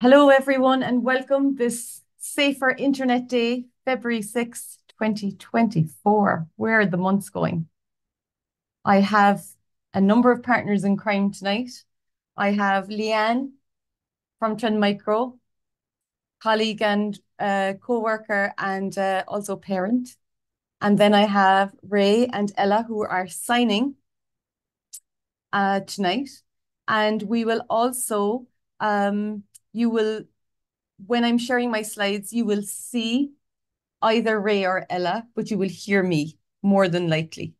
Hello, everyone, and welcome this Safer Internet Day, February 6, 2024. Where are the months going? I have a number of partners in crime tonight. I have Leanne from Trend Micro, colleague and uh, co-worker and uh, also parent. And then I have Ray and Ella who are signing uh, tonight. And we will also um, you will, when I'm sharing my slides, you will see either Ray or Ella, but you will hear me more than likely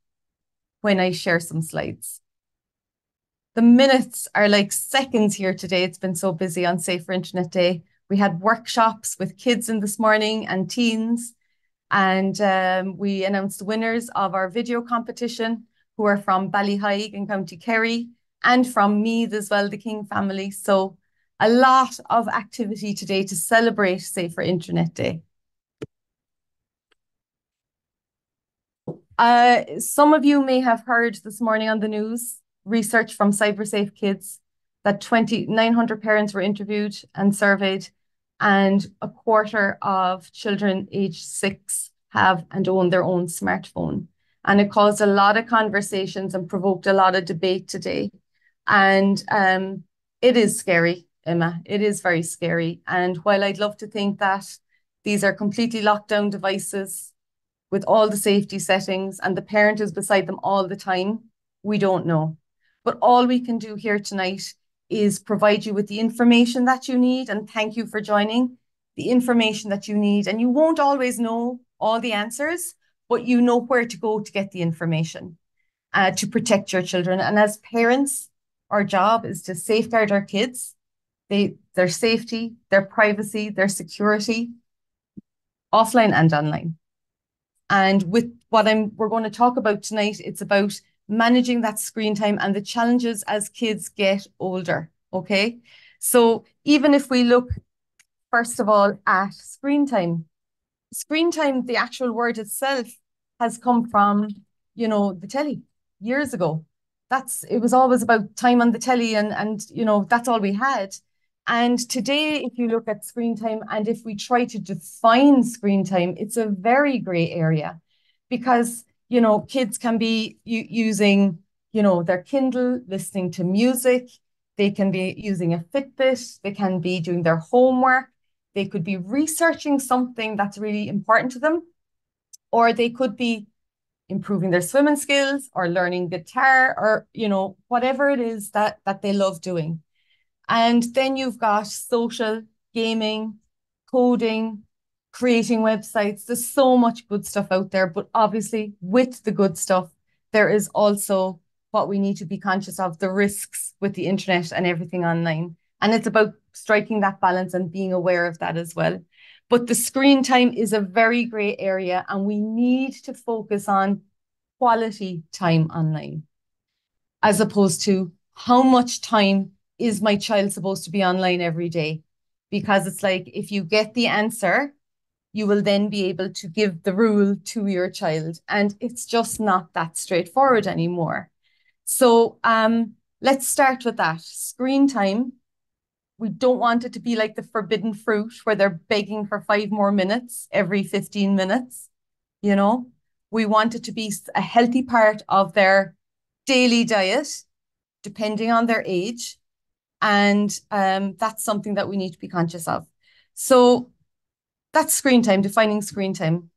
when I share some slides. The minutes are like seconds here today. It's been so busy on Safer Internet Day. We had workshops with kids in this morning and teens, and um, we announced the winners of our video competition, who are from Ballyheigue in County Kerry, and from Meath as well, the King family. So a lot of activity today to celebrate Safer Internet Day. Uh, some of you may have heard this morning on the news research from CyberSafe Kids that 2,900 parents were interviewed and surveyed, and a quarter of children aged six have and own their own smartphone. And it caused a lot of conversations and provoked a lot of debate today. And um, it is scary. Emma. It is very scary. And while I'd love to think that these are completely locked down devices with all the safety settings and the parent is beside them all the time, we don't know. But all we can do here tonight is provide you with the information that you need. And thank you for joining the information that you need. And you won't always know all the answers, but you know where to go to get the information uh, to protect your children. And as parents, our job is to safeguard our kids they, their safety, their privacy, their security, offline and online. And with what I'm we're going to talk about tonight, it's about managing that screen time and the challenges as kids get older. Okay. So even if we look first of all at screen time, screen time, the actual word itself has come from, you know, the telly years ago. That's it was always about time on the telly and and you know, that's all we had. And today, if you look at screen time and if we try to define screen time, it's a very gray area because, you know, kids can be using, you know, their Kindle, listening to music. They can be using a Fitbit. They can be doing their homework. They could be researching something that's really important to them. Or they could be improving their swimming skills or learning guitar or, you know, whatever it is that, that they love doing. And then you've got social, gaming, coding, creating websites. There's so much good stuff out there. But obviously, with the good stuff, there is also what we need to be conscious of the risks with the internet and everything online. And it's about striking that balance and being aware of that as well. But the screen time is a very gray area, and we need to focus on quality time online as opposed to how much time is my child supposed to be online every day? Because it's like if you get the answer, you will then be able to give the rule to your child. And it's just not that straightforward anymore. So um, let's start with that. Screen time. We don't want it to be like the forbidden fruit where they're begging for five more minutes every 15 minutes. You know, we want it to be a healthy part of their daily diet, depending on their age. And um, that's something that we need to be conscious of. So that's screen time, defining screen time.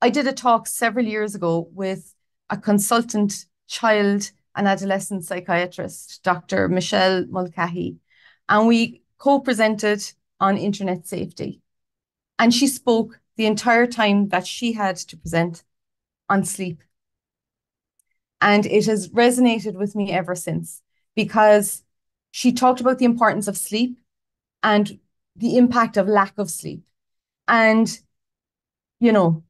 I did a talk several years ago with a consultant child and adolescent psychiatrist, Dr. Michelle Mulcahy, and we co-presented on internet safety. And she spoke the entire time that she had to present on sleep. And it has resonated with me ever since because she talked about the importance of sleep and the impact of lack of sleep. And, you know,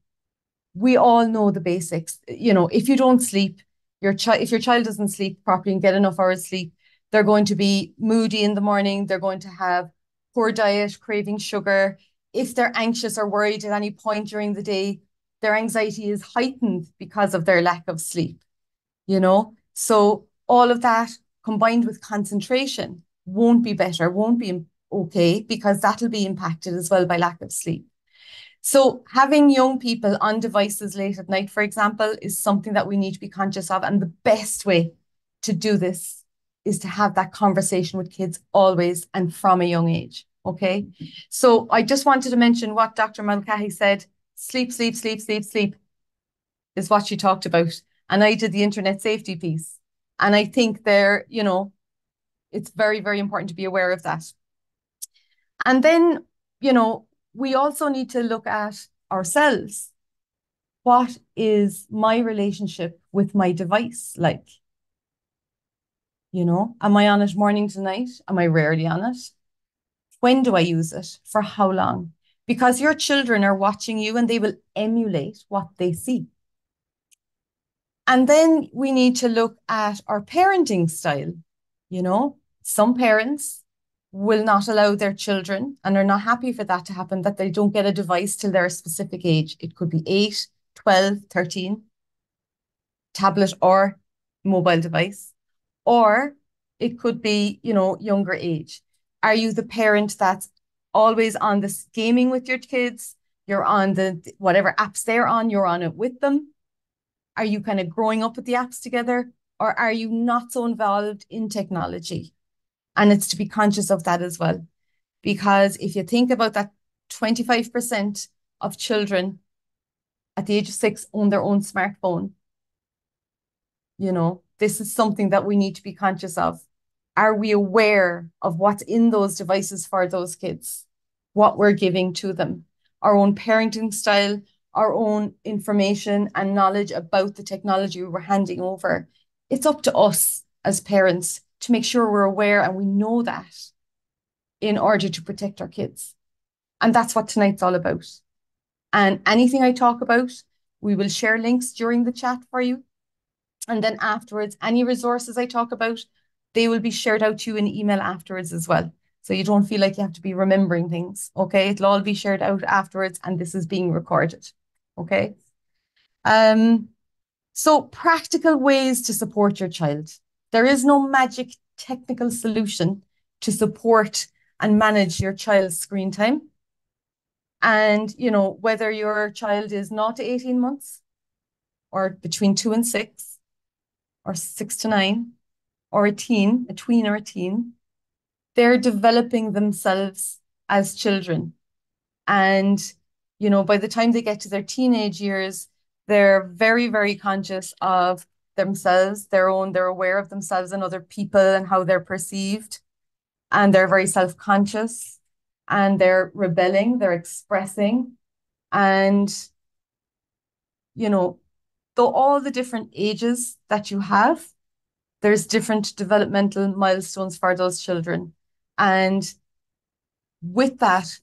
we all know the basics. You know, if you don't sleep, your child, if your child doesn't sleep properly and get enough hours sleep, they're going to be moody in the morning. They're going to have poor diet, craving sugar. If they're anxious or worried at any point during the day, their anxiety is heightened because of their lack of sleep. You know, so all of that combined with concentration won't be better, won't be okay, because that'll be impacted as well by lack of sleep. So having young people on devices late at night, for example, is something that we need to be conscious of. And the best way to do this is to have that conversation with kids always and from a young age. Okay. So I just wanted to mention what Dr. Mulcahy said sleep, sleep, sleep, sleep, sleep is what she talked about. And I did the internet safety piece. And I think there, you know, it's very, very important to be aware of that. And then, you know, we also need to look at ourselves. What is my relationship with my device like? You know, am I on it morning to night? Am I rarely on it? When do I use it? For how long? Because your children are watching you and they will emulate what they see. And then we need to look at our parenting style. You know, some parents will not allow their children and are not happy for that to happen, that they don't get a device till they're a specific age. It could be 8, 12, 13, tablet or mobile device, or it could be, you know, younger age. Are you the parent that's always on this gaming with your kids? You're on the whatever apps they're on, you're on it with them. Are you kind of growing up with the apps together? Or are you not so involved in technology? And it's to be conscious of that as well. Because if you think about that 25% of children at the age of six own their own smartphone, you know, this is something that we need to be conscious of. Are we aware of what's in those devices for those kids? What we're giving to them? Our own parenting style, our own information and knowledge about the technology we're handing over. It's up to us as parents to make sure we're aware and we know that in order to protect our kids. And that's what tonight's all about. And anything I talk about, we will share links during the chat for you. And then afterwards, any resources I talk about, they will be shared out to you in email afterwards as well. So you don't feel like you have to be remembering things. Okay. It'll all be shared out afterwards and this is being recorded. Okay. Um, so practical ways to support your child. There is no magic technical solution to support and manage your child's screen time. And, you know, whether your child is not 18 months or between two and six or six to nine or a teen, a tween or a teen, they're developing themselves as children. And, you know, by the time they get to their teenage years, they're very, very conscious of themselves, their own, they're aware of themselves and other people and how they're perceived. And they're very self conscious and they're rebelling, they're expressing. And, you know, though all the different ages that you have, there's different developmental milestones for those children. And with that,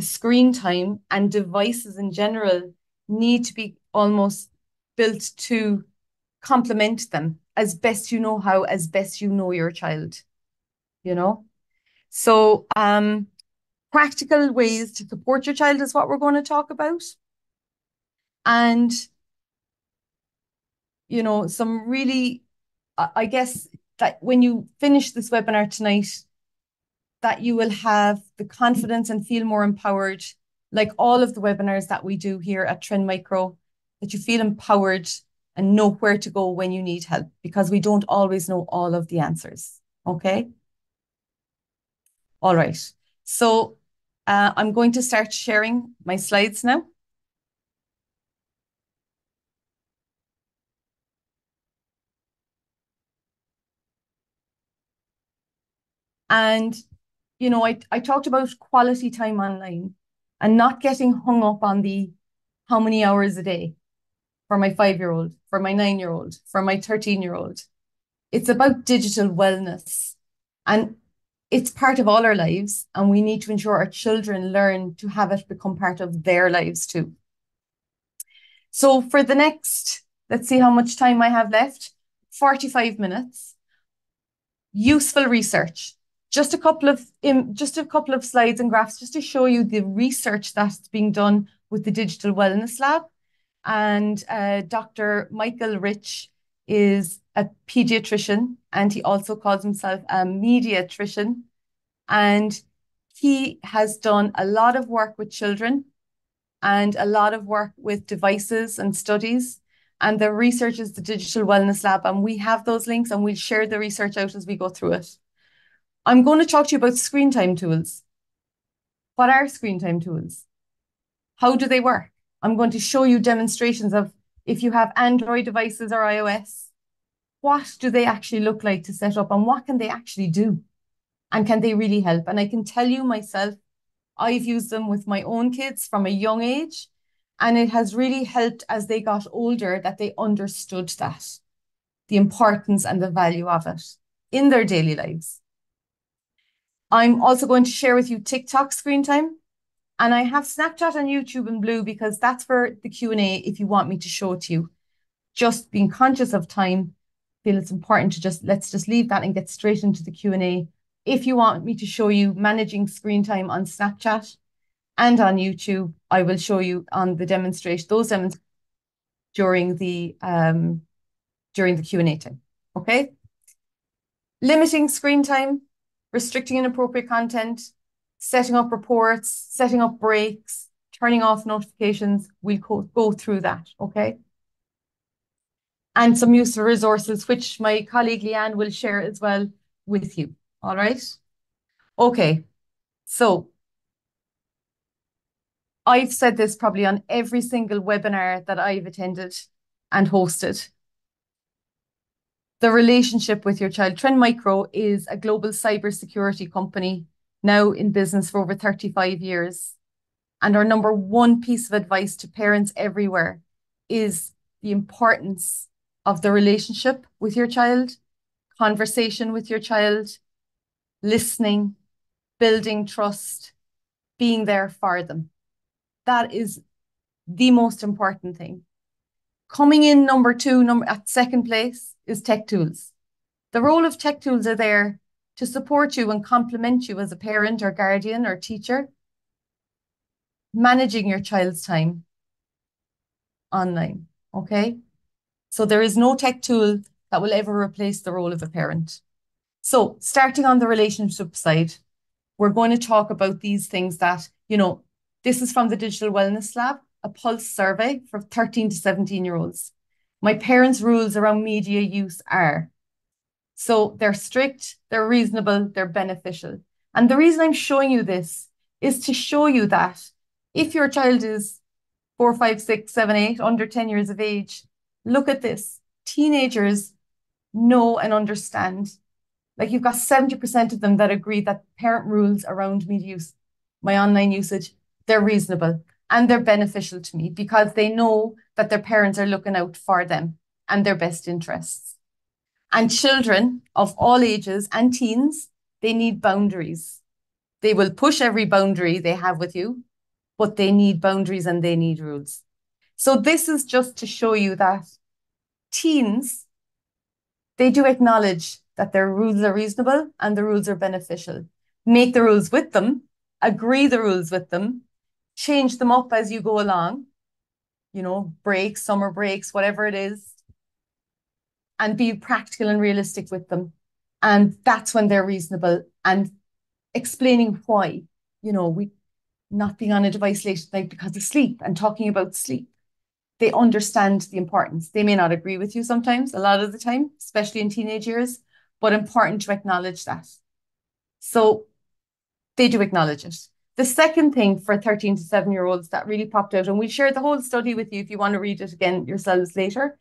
the screen time and devices in general need to be almost built to complement them as best you know how, as best you know your child, you know? So, um, practical ways to support your child is what we're going to talk about. And, you know, some really, I guess that when you finish this webinar tonight, that you will have the confidence and feel more empowered, like all of the webinars that we do here at Trend Micro, that you feel empowered and know where to go when you need help because we don't always know all of the answers. Okay. All right. So uh, I'm going to start sharing my slides now. And, you know, I, I talked about quality time online and not getting hung up on the how many hours a day for my five year old, for my nine year old, for my 13 year old. It's about digital wellness. And it's part of all our lives. And we need to ensure our children learn to have it become part of their lives too. So for the next, let's see how much time I have left 45 minutes. Useful research. Just a couple of just a couple of slides and graphs just to show you the research that's being done with the Digital Wellness Lab. And uh, Dr. Michael Rich is a pediatrician and he also calls himself a mediatrician. And he has done a lot of work with children and a lot of work with devices and studies. And the research is the Digital Wellness Lab, and we have those links and we'll share the research out as we go through it. I'm going to talk to you about screen time tools. What are screen time tools? How do they work? I'm going to show you demonstrations of if you have Android devices or iOS, what do they actually look like to set up and what can they actually do? And can they really help? And I can tell you myself, I've used them with my own kids from a young age, and it has really helped as they got older that they understood that, the importance and the value of it in their daily lives. I'm also going to share with you TikTok screen time. And I have Snapchat and YouTube in blue because that's for the Q&A if you want me to show it to you. Just being conscious of time, feel it's important to just, let's just leave that and get straight into the Q&A. If you want me to show you managing screen time on Snapchat and on YouTube, I will show you on the demonstration, those demonstrations during the, um, during the Q&A time, okay? Limiting screen time, restricting inappropriate content, setting up reports, setting up breaks, turning off notifications. We'll go, go through that, okay? And some useful resources, which my colleague Leanne will share as well with you, all right? Okay, so I've said this probably on every single webinar that I've attended and hosted the relationship with your child. Trend Micro is a global cybersecurity company now in business for over 35 years. And our number one piece of advice to parents everywhere is the importance of the relationship with your child, conversation with your child, listening, building trust, being there for them. That is the most important thing. Coming in number two, number at second place is tech tools. The role of tech tools are there to support you and complement you as a parent or guardian or teacher, managing your child's time online, okay? So there is no tech tool that will ever replace the role of a parent. So starting on the relationship side, we're going to talk about these things that, you know, this is from the Digital Wellness Lab a pulse survey for 13 to 17 year olds. My parents' rules around media use are so they're strict, they're reasonable, they're beneficial. And the reason I'm showing you this is to show you that if your child is four, five, six, seven, eight, under 10 years of age, look at this. Teenagers know and understand. Like you've got 70% of them that agree that parent rules around media use, my online usage, they're reasonable and they're beneficial to me because they know that their parents are looking out for them and their best interests. And children of all ages and teens, they need boundaries. They will push every boundary they have with you, but they need boundaries and they need rules. So this is just to show you that teens, they do acknowledge that their rules are reasonable and the rules are beneficial. Make the rules with them, agree the rules with them, change them up as you go along, you know, breaks, summer breaks, whatever it is, and be practical and realistic with them. And that's when they're reasonable and explaining why, you know, we not being on a device late at night because of sleep and talking about sleep. They understand the importance. They may not agree with you sometimes, a lot of the time, especially in teenage years, but important to acknowledge that. So they do acknowledge it. The second thing for 13 to 7 year olds that really popped out, and we shared the whole study with you if you want to read it again yourselves later.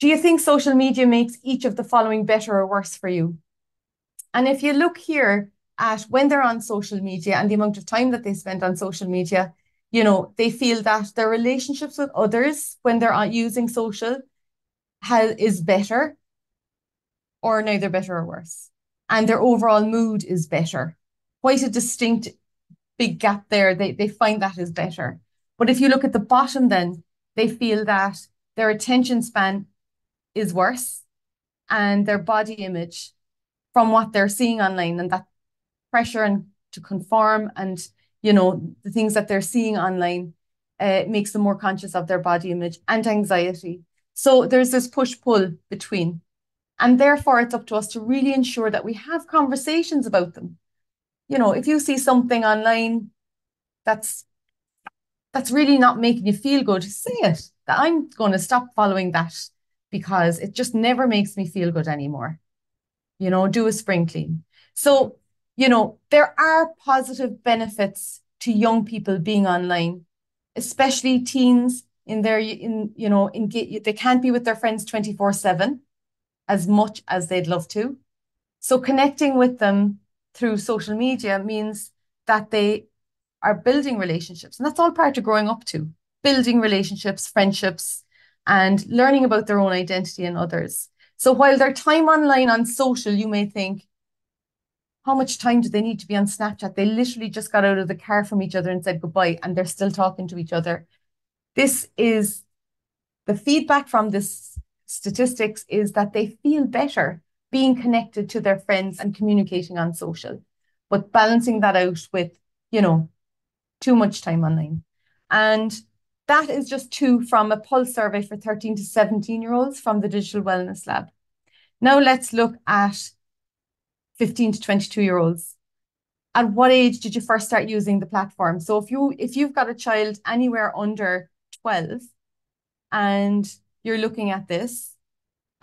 Do you think social media makes each of the following better or worse for you? And if you look here at when they're on social media and the amount of time that they spend on social media, you know, they feel that their relationships with others when they're using social has, is better or neither better or worse. And their overall mood is better. Quite a distinct big gap there. They, they find that is better. But if you look at the bottom, then they feel that their attention span is worse and their body image from what they're seeing online and that pressure and to conform and you know the things that they're seeing online uh, makes them more conscious of their body image and anxiety so there's this push pull between and therefore it's up to us to really ensure that we have conversations about them you know, if you see something online that's that's really not making you feel good, say it. That I'm going to stop following that because it just never makes me feel good anymore. You know, do a spring clean. So, you know, there are positive benefits to young people being online, especially teens in their in you know in they can't be with their friends 24/7 as much as they'd love to. So connecting with them through social media means that they are building relationships. And that's all part of growing up to building relationships, friendships, and learning about their own identity and others. So while their time online on social, you may think, how much time do they need to be on Snapchat? They literally just got out of the car from each other and said goodbye, and they're still talking to each other. This is the feedback from this statistics is that they feel better being connected to their friends and communicating on social, but balancing that out with, you know, too much time online. And that is just two from a pulse survey for 13 to 17 year olds from the Digital Wellness Lab. Now let's look at 15 to 22 year olds. At what age did you first start using the platform? So if you if you've got a child anywhere under 12 and you're looking at this,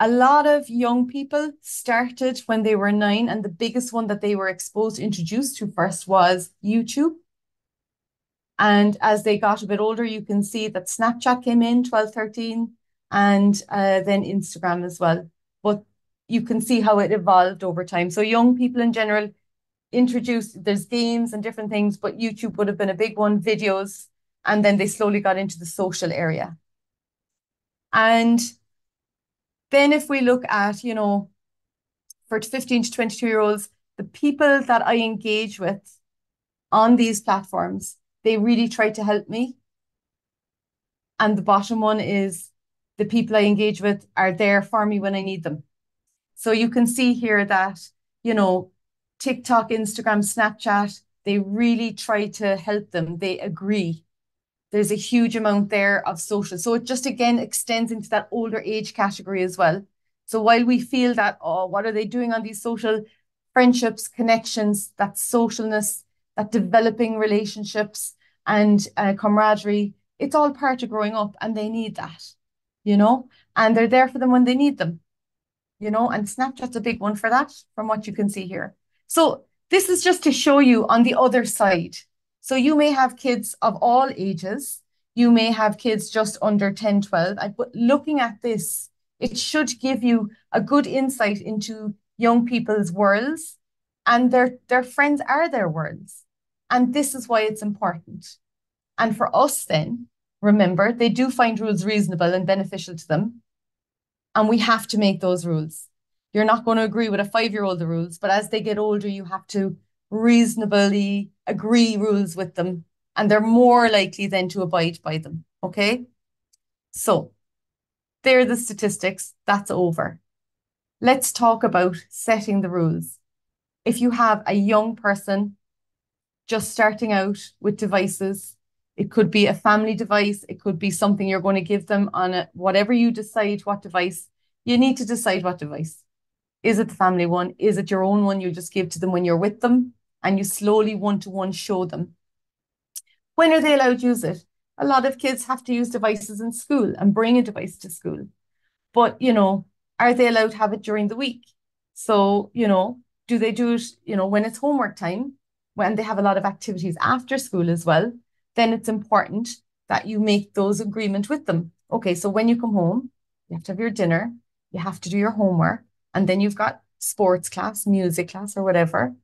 a lot of young people started when they were nine, and the biggest one that they were exposed, introduced to first was YouTube. And as they got a bit older, you can see that Snapchat came in 12, 13, and uh, then Instagram as well. But you can see how it evolved over time. So young people in general introduced, there's games and different things, but YouTube would have been a big one, videos, and then they slowly got into the social area. And then if we look at, you know, for 15 to 22 year olds, the people that I engage with on these platforms, they really try to help me. And the bottom one is the people I engage with are there for me when I need them. So you can see here that, you know, TikTok, Instagram, Snapchat, they really try to help them. They agree. There's a huge amount there of social. So it just again extends into that older age category as well. So while we feel that, oh, what are they doing on these social friendships, connections, that socialness, that developing relationships and uh, camaraderie, it's all part of growing up and they need that, you know, and they're there for them when they need them, you know, and Snapchat's a big one for that from what you can see here. So this is just to show you on the other side so you may have kids of all ages. You may have kids just under 10, 12. But looking at this, it should give you a good insight into young people's worlds and their, their friends are their worlds. And this is why it's important. And for us then, remember, they do find rules reasonable and beneficial to them. And we have to make those rules. You're not going to agree with a five-year-old the rules, but as they get older, you have to reasonably agree rules with them and they're more likely then to abide by them. Okay. So there are the statistics. That's over. Let's talk about setting the rules. If you have a young person just starting out with devices, it could be a family device, it could be something you're going to give them on a, whatever you decide what device. You need to decide what device. Is it the family one? Is it your own one you just give to them when you're with them? And you slowly one-to-one show them. When are they allowed to use it? A lot of kids have to use devices in school and bring a device to school. But, you know, are they allowed to have it during the week? So, you know, do they do it, you know, when it's homework time, when they have a lot of activities after school as well, then it's important that you make those agreement with them. Okay, so when you come home, you have to have your dinner, you have to do your homework, and then you've got sports class, music class, or whatever.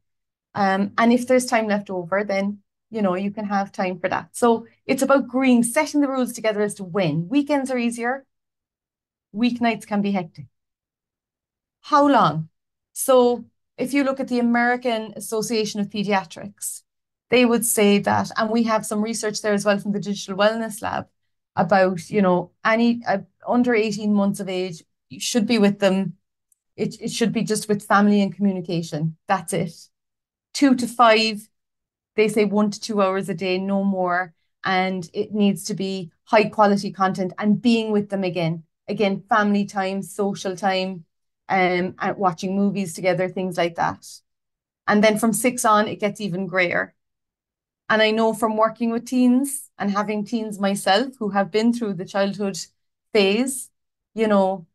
Um, and if there's time left over, then you know you can have time for that. So it's about agreeing, setting the rules together as to when. Weekends are easier. Weeknights can be hectic. How long? So if you look at the American Association of Pediatrics, they would say that, and we have some research there as well from the Digital Wellness Lab about, you know, any uh, under 18 months of age, you should be with them. It, it should be just with family and communication. That's it two to five, they say one to two hours a day, no more. And it needs to be high quality content and being with them again. Again, family time, social time, um, and watching movies together, things like that. And then from six on, it gets even grayer. And I know from working with teens and having teens myself who have been through the childhood phase, you know,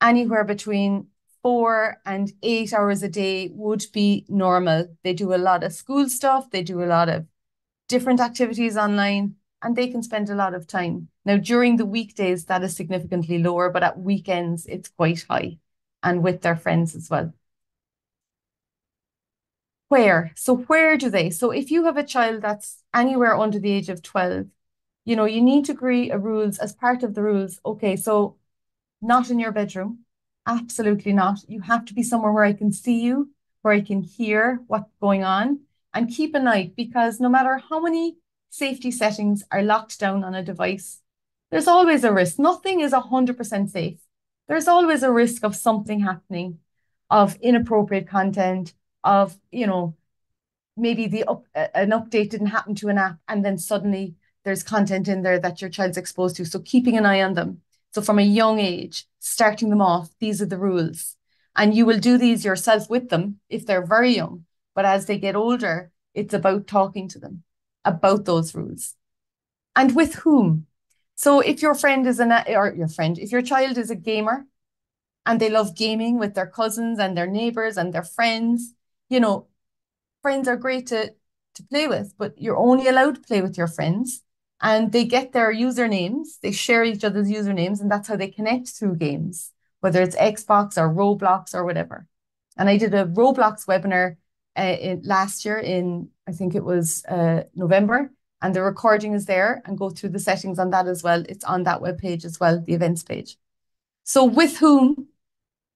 anywhere between four and eight hours a day would be normal. They do a lot of school stuff, they do a lot of different activities online, and they can spend a lot of time. Now, during the weekdays, that is significantly lower, but at weekends, it's quite high and with their friends as well. Where? So, where do they? So, if you have a child that's anywhere under the age of 12, you know, you need to agree a rules as part of the rules. Okay, so not in your bedroom. Absolutely not. You have to be somewhere where I can see you, where I can hear what's going on, and keep an eye because no matter how many safety settings are locked down on a device, there's always a risk. Nothing is 100% safe. There's always a risk of something happening, of inappropriate content, of, you know, maybe the up, uh, an update didn't happen to an app and then suddenly there's content in there that your child's exposed to. So keeping an eye on them. So from a young age, starting them off, these are the rules. And you will do these yourself with them if they're very young. But as they get older, it's about talking to them about those rules. And with whom? So if your friend is an or your friend, if your child is a gamer and they love gaming with their cousins and their neighbors and their friends, you know, friends are great to to play with, but you're only allowed to play with your friends and they get their usernames, they share each other's usernames, and that's how they connect through games, whether it's Xbox or Roblox or whatever. And I did a Roblox webinar uh, in, last year in, I think it was uh, November, and the recording is there and go through the settings on that as well. It's on that web page as well, the events page. So with whom,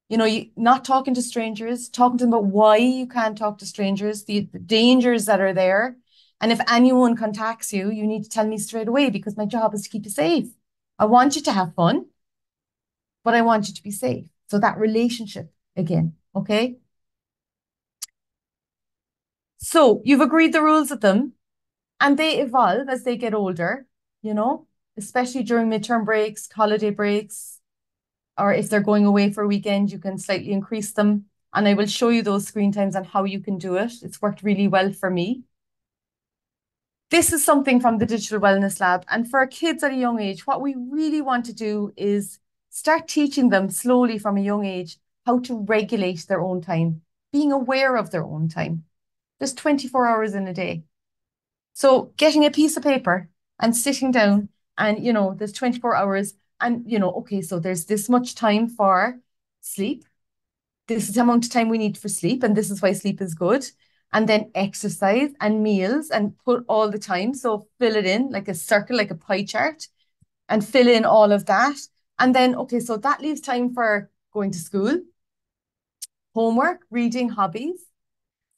you know, you not talking to strangers, talking to them about why you can't talk to strangers, the, the dangers that are there. And if anyone contacts you, you need to tell me straight away because my job is to keep you safe. I want you to have fun, but I want you to be safe. So that relationship again, okay? So you've agreed the rules with them and they evolve as they get older, you know, especially during midterm breaks, holiday breaks, or if they're going away for a weekend, you can slightly increase them. And I will show you those screen times and how you can do it. It's worked really well for me. This is something from the Digital Wellness Lab. And for kids at a young age, what we really want to do is start teaching them slowly from a young age how to regulate their own time, being aware of their own time. There's 24 hours in a day. So getting a piece of paper and sitting down and, you know, there's 24 hours and, you know, okay, so there's this much time for sleep. This is the amount of time we need for sleep. And this is why sleep is good. And then exercise and meals and put all the time. So fill it in like a circle, like a pie chart and fill in all of that. And then, okay, so that leaves time for going to school, homework, reading, hobbies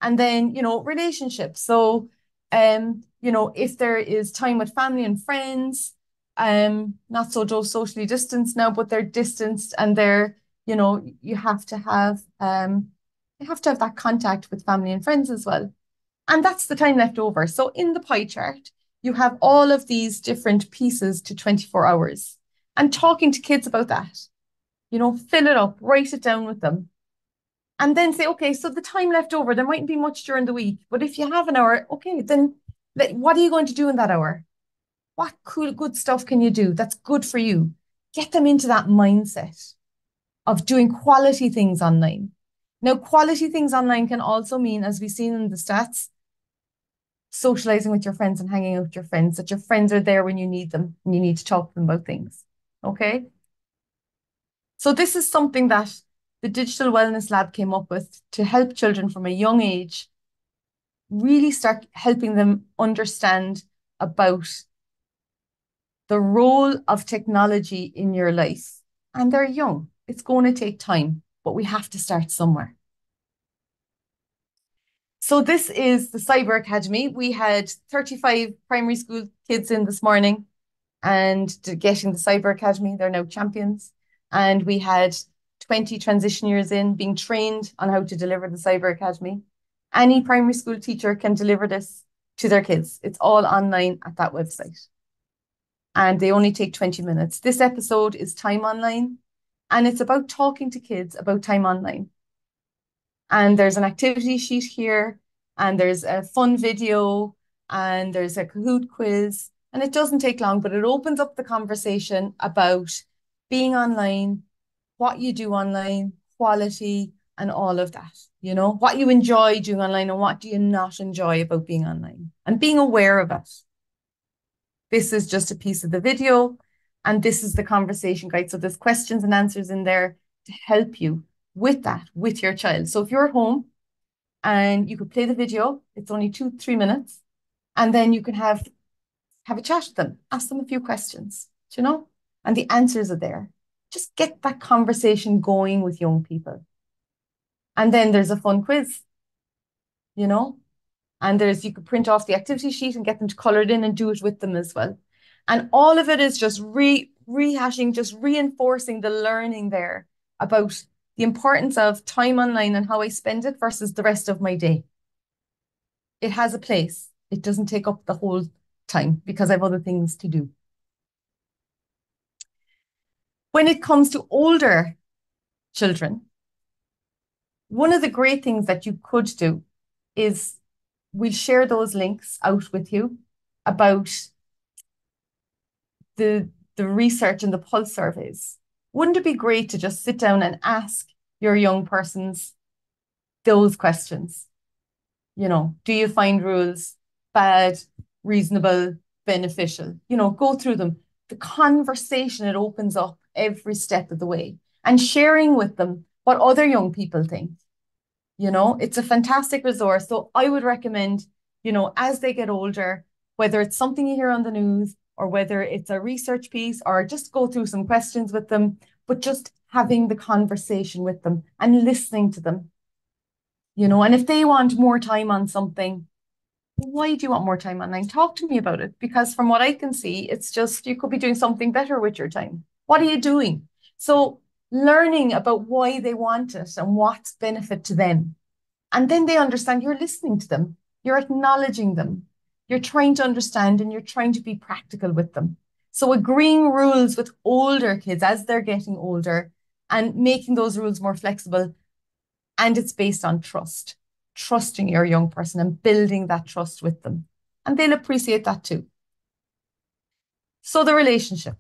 and then you know relationships so um you know if there is time with family and friends um not so socially distanced now but they're distanced and they're you know you have to have um you have to have that contact with family and friends as well and that's the time left over so in the pie chart you have all of these different pieces to 24 hours and talking to kids about that you know fill it up write it down with them and then say, okay, so the time left over, there mightn't be much during the week, but if you have an hour, okay, then what are you going to do in that hour? What cool, good stuff can you do that's good for you? Get them into that mindset of doing quality things online. Now, quality things online can also mean, as we've seen in the stats, socializing with your friends and hanging out with your friends, that your friends are there when you need them and you need to talk to them about things. Okay. So this is something that the Digital Wellness Lab came up with to help children from a young age really start helping them understand about the role of technology in your life. And they're young. It's going to take time, but we have to start somewhere. So this is the Cyber Academy. We had 35 primary school kids in this morning and getting the Cyber Academy. They're now champions. And we had 20 transition years in, being trained on how to deliver the Cyber Academy. Any primary school teacher can deliver this to their kids. It's all online at that website. And they only take 20 minutes. This episode is Time Online, and it's about talking to kids about time online. And there's an activity sheet here, and there's a fun video, and there's a Kahoot quiz. And it doesn't take long, but it opens up the conversation about being online, what you do online, quality, and all of that. You know, what you enjoy doing online and what do you not enjoy about being online and being aware of it. This is just a piece of the video, and this is the conversation guide. So there's questions and answers in there to help you with that, with your child. So if you're at home and you could play the video, it's only two, three minutes, and then you can have have a chat with them, ask them a few questions, you know, and the answers are there. Just get that conversation going with young people. And then there's a fun quiz, you know, and there's you could print off the activity sheet and get them to color it in and do it with them as well. And all of it is just re rehashing, just reinforcing the learning there about the importance of time online and how I spend it versus the rest of my day. It has a place. It doesn't take up the whole time because I have other things to do. When it comes to older children, one of the great things that you could do is we'll share those links out with you about the the research and the pulse surveys. Wouldn't it be great to just sit down and ask your young persons those questions? You know, do you find rules bad, reasonable, beneficial? You know, go through them. The conversation it opens up every step of the way and sharing with them what other young people think. You know, it's a fantastic resource. So I would recommend, you know, as they get older, whether it's something you hear on the news or whether it's a research piece or just go through some questions with them, but just having the conversation with them and listening to them. You know, and if they want more time on something, why do you want more time online? Talk to me about it. Because from what I can see, it's just you could be doing something better with your time. What are you doing? So learning about why they want it and what's benefit to them. And then they understand you're listening to them, you're acknowledging them, you're trying to understand and you're trying to be practical with them. So agreeing rules with older kids as they're getting older and making those rules more flexible. And it's based on trust, trusting your young person and building that trust with them. And they'll appreciate that too. So the relationship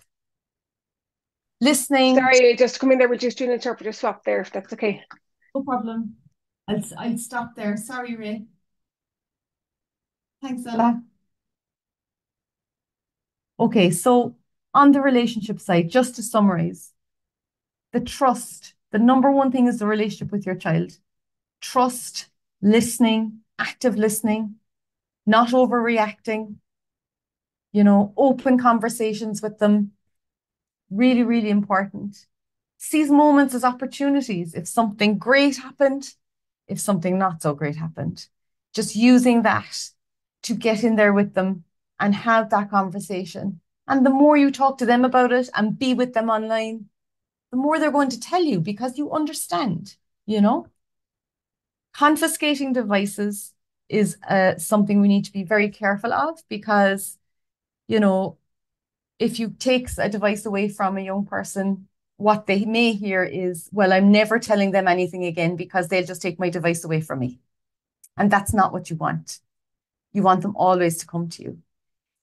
listening. Sorry, just come in there. We're just doing interpreter swap there, if that's okay. No problem. I'll, I'll stop there. Sorry, Ray. Thanks, Ella. Okay, so on the relationship side, just to summarize, the trust, the number one thing is the relationship with your child. Trust, listening, active listening, not overreacting, you know, open conversations with them, really, really important. Seize moments as opportunities. If something great happened, if something not so great happened, just using that to get in there with them and have that conversation. And the more you talk to them about it and be with them online, the more they're going to tell you because you understand, you know? Confiscating devices is uh, something we need to be very careful of because, you know, if you take a device away from a young person, what they may hear is, well, I'm never telling them anything again because they'll just take my device away from me. And that's not what you want. You want them always to come to you.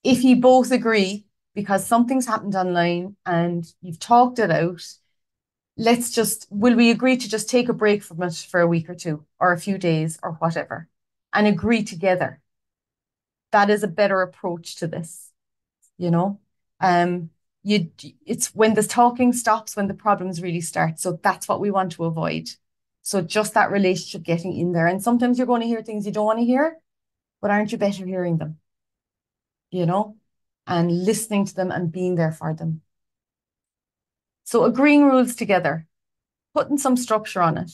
If you both agree, because something's happened online and you've talked it out, let's just, will we agree to just take a break from it for a week or two or a few days or whatever and agree together? That is a better approach to this, you know? Um, you it's when the talking stops when the problems really start. So that's what we want to avoid. So just that relationship getting in there. And sometimes you're going to hear things you don't want to hear, but aren't you better hearing them? You know, and listening to them and being there for them. So agreeing rules together, putting some structure on it,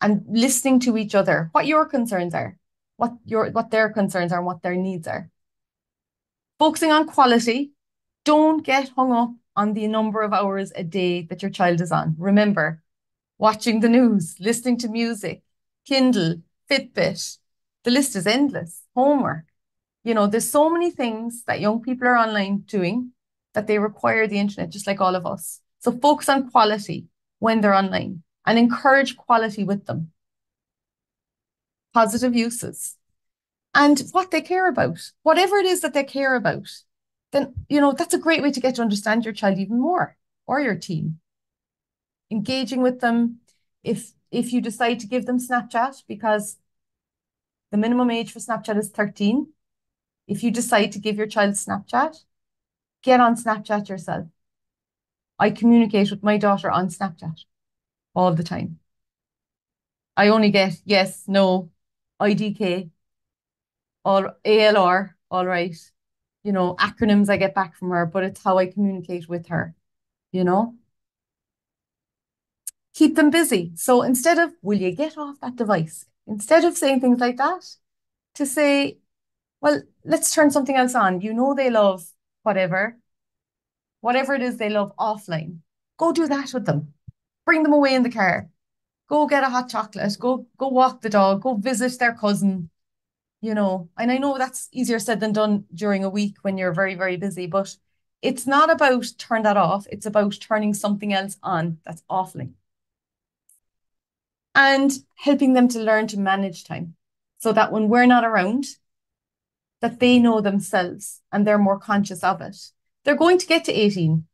and listening to each other, what your concerns are, what your what their concerns are, and what their needs are. Focusing on quality. Don't get hung up on the number of hours a day that your child is on. Remember, watching the news, listening to music, Kindle, Fitbit, the list is endless. Homework. You know, there's so many things that young people are online doing that they require the internet, just like all of us. So focus on quality when they're online. and encourage quality with them. Positive uses and what they care about, whatever it is that they care about, then, you know, that's a great way to get to understand your child even more or your team. Engaging with them. If if you decide to give them Snapchat, because the minimum age for Snapchat is 13, if you decide to give your child Snapchat, get on Snapchat yourself. I communicate with my daughter on Snapchat all the time. I only get yes, no, IDK, all ALR, all right. You know, acronyms I get back from her, but it's how I communicate with her, you know. Keep them busy. So instead of, will you get off that device? Instead of saying things like that, to say, well, let's turn something else on. You know they love whatever, whatever it is they love offline. Go do that with them. Bring them away in the car. Go get a hot chocolate. Go go walk the dog. Go visit their cousin. You know, and I know that's easier said than done during a week when you're very, very busy, but it's not about turn that off. It's about turning something else on that's offline. And helping them to learn to manage time so that when we're not around, that they know themselves and they're more conscious of it. They're going to get to 18.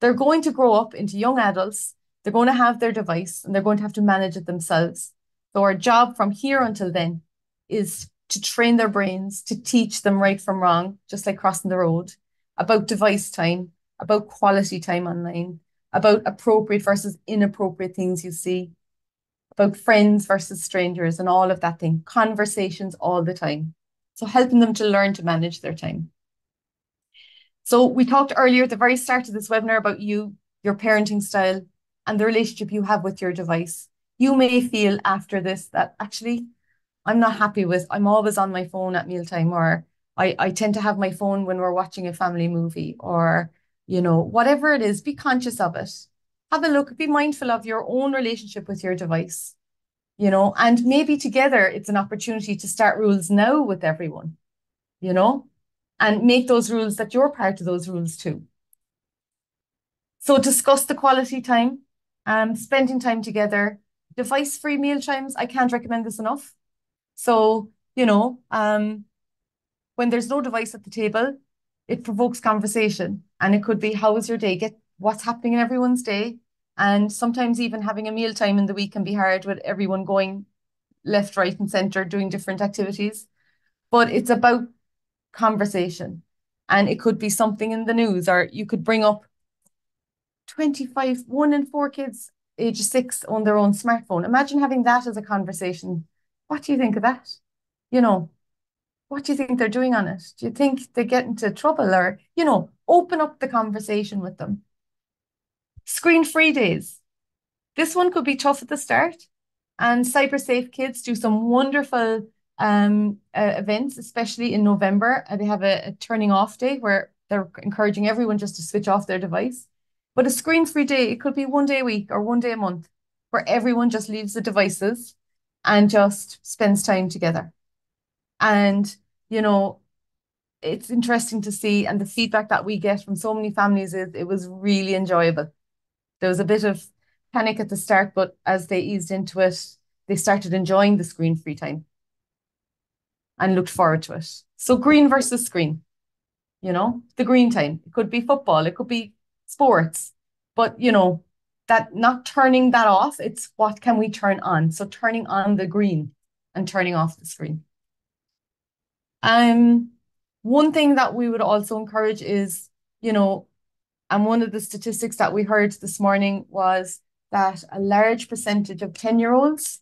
They're going to grow up into young adults. They're going to have their device and they're going to have to manage it themselves. So our job from here until then is to train their brains, to teach them right from wrong, just like crossing the road, about device time, about quality time online, about appropriate versus inappropriate things you see, about friends versus strangers and all of that thing, conversations all the time. So helping them to learn to manage their time. So we talked earlier at the very start of this webinar about you, your parenting style, and the relationship you have with your device. You may feel after this that actually I'm not happy with, I'm always on my phone at mealtime, or I, I tend to have my phone when we're watching a family movie, or, you know, whatever it is, be conscious of it. Have a look, be mindful of your own relationship with your device you know, and maybe together it's an opportunity to start rules now with everyone, you know, and make those rules that you're part of those rules too. So discuss the quality time, um, spending time together, device-free meal times. I can't recommend this enough. So, you know, um, when there's no device at the table, it provokes conversation. And it could be, how was your day? Get what's happening in everyone's day. And sometimes even having a meal time in the week can be hard with everyone going left, right, and center doing different activities. But it's about conversation. And it could be something in the news, or you could bring up 25, one in four kids age six own their own smartphone. Imagine having that as a conversation. What do you think of that? You know, what do you think they're doing on it? Do you think they get into trouble or, you know, open up the conversation with them? Screen free days. This one could be tough at the start. And CyberSafe Kids do some wonderful um, uh, events, especially in November. Uh, they have a, a turning off day where they're encouraging everyone just to switch off their device. But a screen free day, it could be one day a week or one day a month where everyone just leaves the devices and just spends time together. And, you know, it's interesting to see, and the feedback that we get from so many families is it was really enjoyable there was a bit of panic at the start, but as they eased into it, they started enjoying the screen free time and looked forward to it. So green versus screen, you know, the green time. It could be football, it could be sports, but you know, that not turning that off, it's what can we turn on? So turning on the green and turning off the screen. Um, one thing that we would also encourage is, you know, and one of the statistics that we heard this morning was that a large percentage of 10 year olds,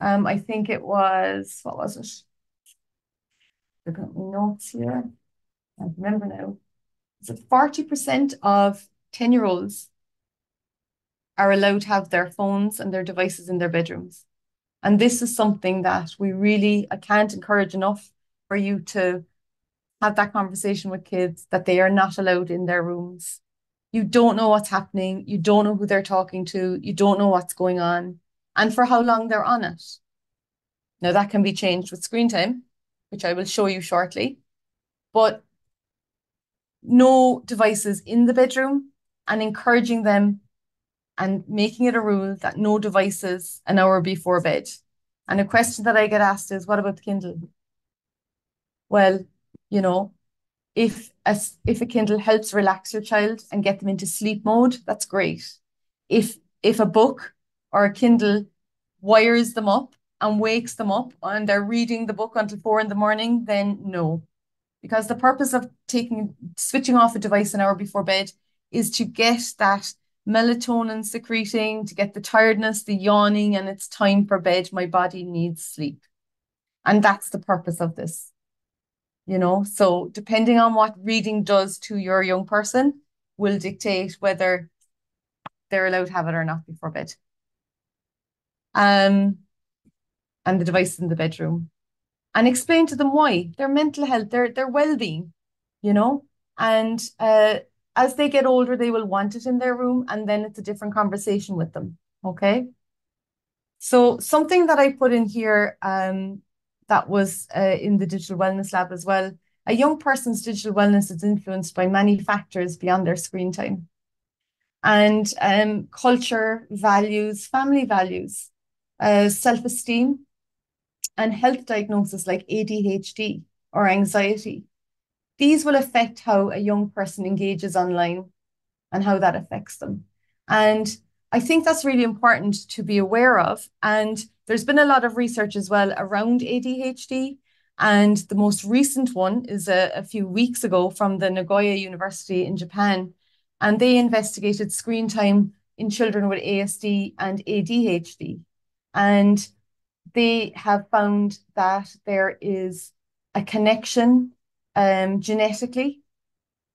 um, I think it was, what was it? Looking at my notes here. I remember now. Is it 40% of 10 year olds are allowed to have their phones and their devices in their bedrooms? And this is something that we really, I can't encourage enough for you to have that conversation with kids that they are not allowed in their rooms you don't know what's happening, you don't know who they're talking to, you don't know what's going on, and for how long they're on it. Now, that can be changed with screen time, which I will show you shortly, but no devices in the bedroom and encouraging them and making it a rule that no devices an hour before bed. And a question that I get asked is, what about the Kindle? Well, you know, if a, if a Kindle helps relax your child and get them into sleep mode, that's great. If if a book or a Kindle wires them up and wakes them up and they're reading the book until four in the morning, then no. Because the purpose of taking switching off a device an hour before bed is to get that melatonin secreting, to get the tiredness, the yawning, and it's time for bed. My body needs sleep. And that's the purpose of this. You know, so depending on what reading does to your young person will dictate whether they're allowed to have it or not before bed. Um, and the device in the bedroom. And explain to them why their mental health, their their well-being, you know, and uh as they get older, they will want it in their room, and then it's a different conversation with them. Okay. So something that I put in here um, that was uh, in the digital wellness lab as well. A young person's digital wellness is influenced by many factors beyond their screen time. And um, culture, values, family values, uh, self-esteem, and health diagnosis like ADHD or anxiety these will affect how a young person engages online and how that affects them. And I think that's really important to be aware of. And there's been a lot of research as well around ADHD. And the most recent one is a, a few weeks ago from the Nagoya University in Japan. And they investigated screen time in children with ASD and ADHD. And they have found that there is a connection um, genetically,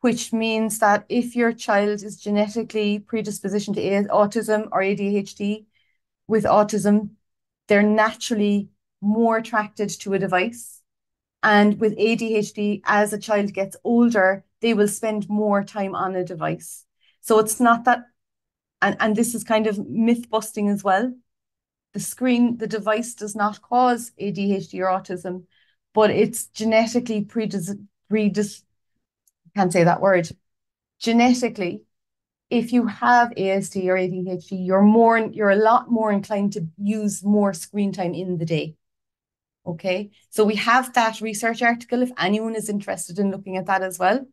which means that if your child is genetically predisposition to autism or ADHD with autism, they're naturally more attracted to a device. And with ADHD, as a child gets older, they will spend more time on a device. So it's not that, and, and this is kind of myth busting as well. The screen, the device does not cause ADHD or autism, but it's genetically predisposed redis can't say that word. Genetically, if you have ASD or ADHD, you're more you're a lot more inclined to use more screen time in the day. Okay, so we have that research article if anyone is interested in looking at that as well.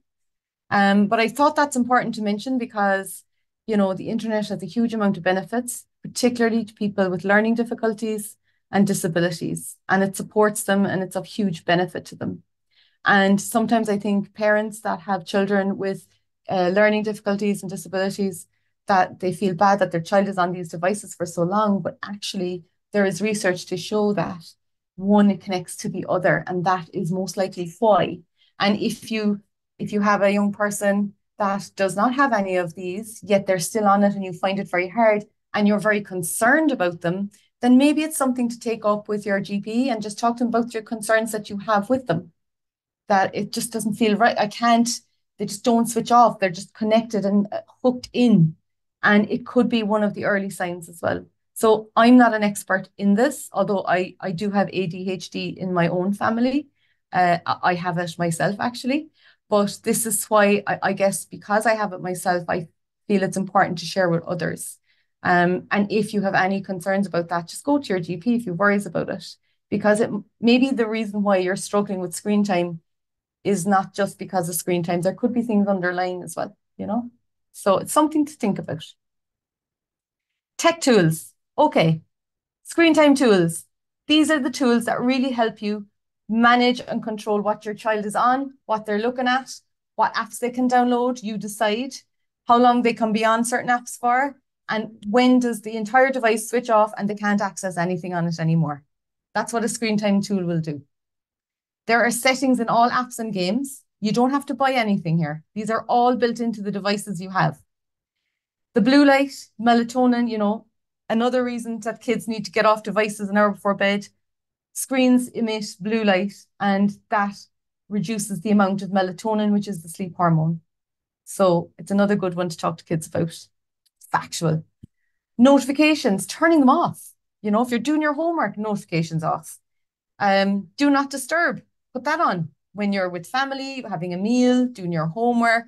Um, but I thought that's important to mention because you know the internet has a huge amount of benefits, particularly to people with learning difficulties and disabilities, and it supports them and it's of huge benefit to them. And sometimes I think parents that have children with uh, learning difficulties and disabilities that they feel bad that their child is on these devices for so long, but actually there is research to show that one connects to the other, and that is most likely why. And if you if you have a young person that does not have any of these, yet they're still on it and you find it very hard and you're very concerned about them, then maybe it's something to take up with your GP and just talk to them about your concerns that you have with them that it just doesn't feel right. I can't, they just don't switch off. They're just connected and uh, hooked in. And it could be one of the early signs as well. So I'm not an expert in this, although I, I do have ADHD in my own family. Uh, I have it myself actually. But this is why I, I guess because I have it myself, I feel it's important to share with others. Um, and if you have any concerns about that, just go to your GP if you worries about it, because it may be the reason why you're struggling with screen time is not just because of screen time. There could be things underlying as well, you know? So it's something to think about. Tech tools. Okay. Screen time tools. These are the tools that really help you manage and control what your child is on, what they're looking at, what apps they can download. You decide how long they can be on certain apps for, and when does the entire device switch off and they can't access anything on it anymore. That's what a screen time tool will do. There are settings in all apps and games. You don't have to buy anything here. These are all built into the devices you have. The blue light, melatonin, you know, another reason that kids need to get off devices an hour before bed. Screens emit blue light, and that reduces the amount of melatonin, which is the sleep hormone. So it's another good one to talk to kids about. Factual. Notifications, turning them off. You know, if you're doing your homework, notifications off. Um, do not disturb put that on when you're with family, having a meal, doing your homework,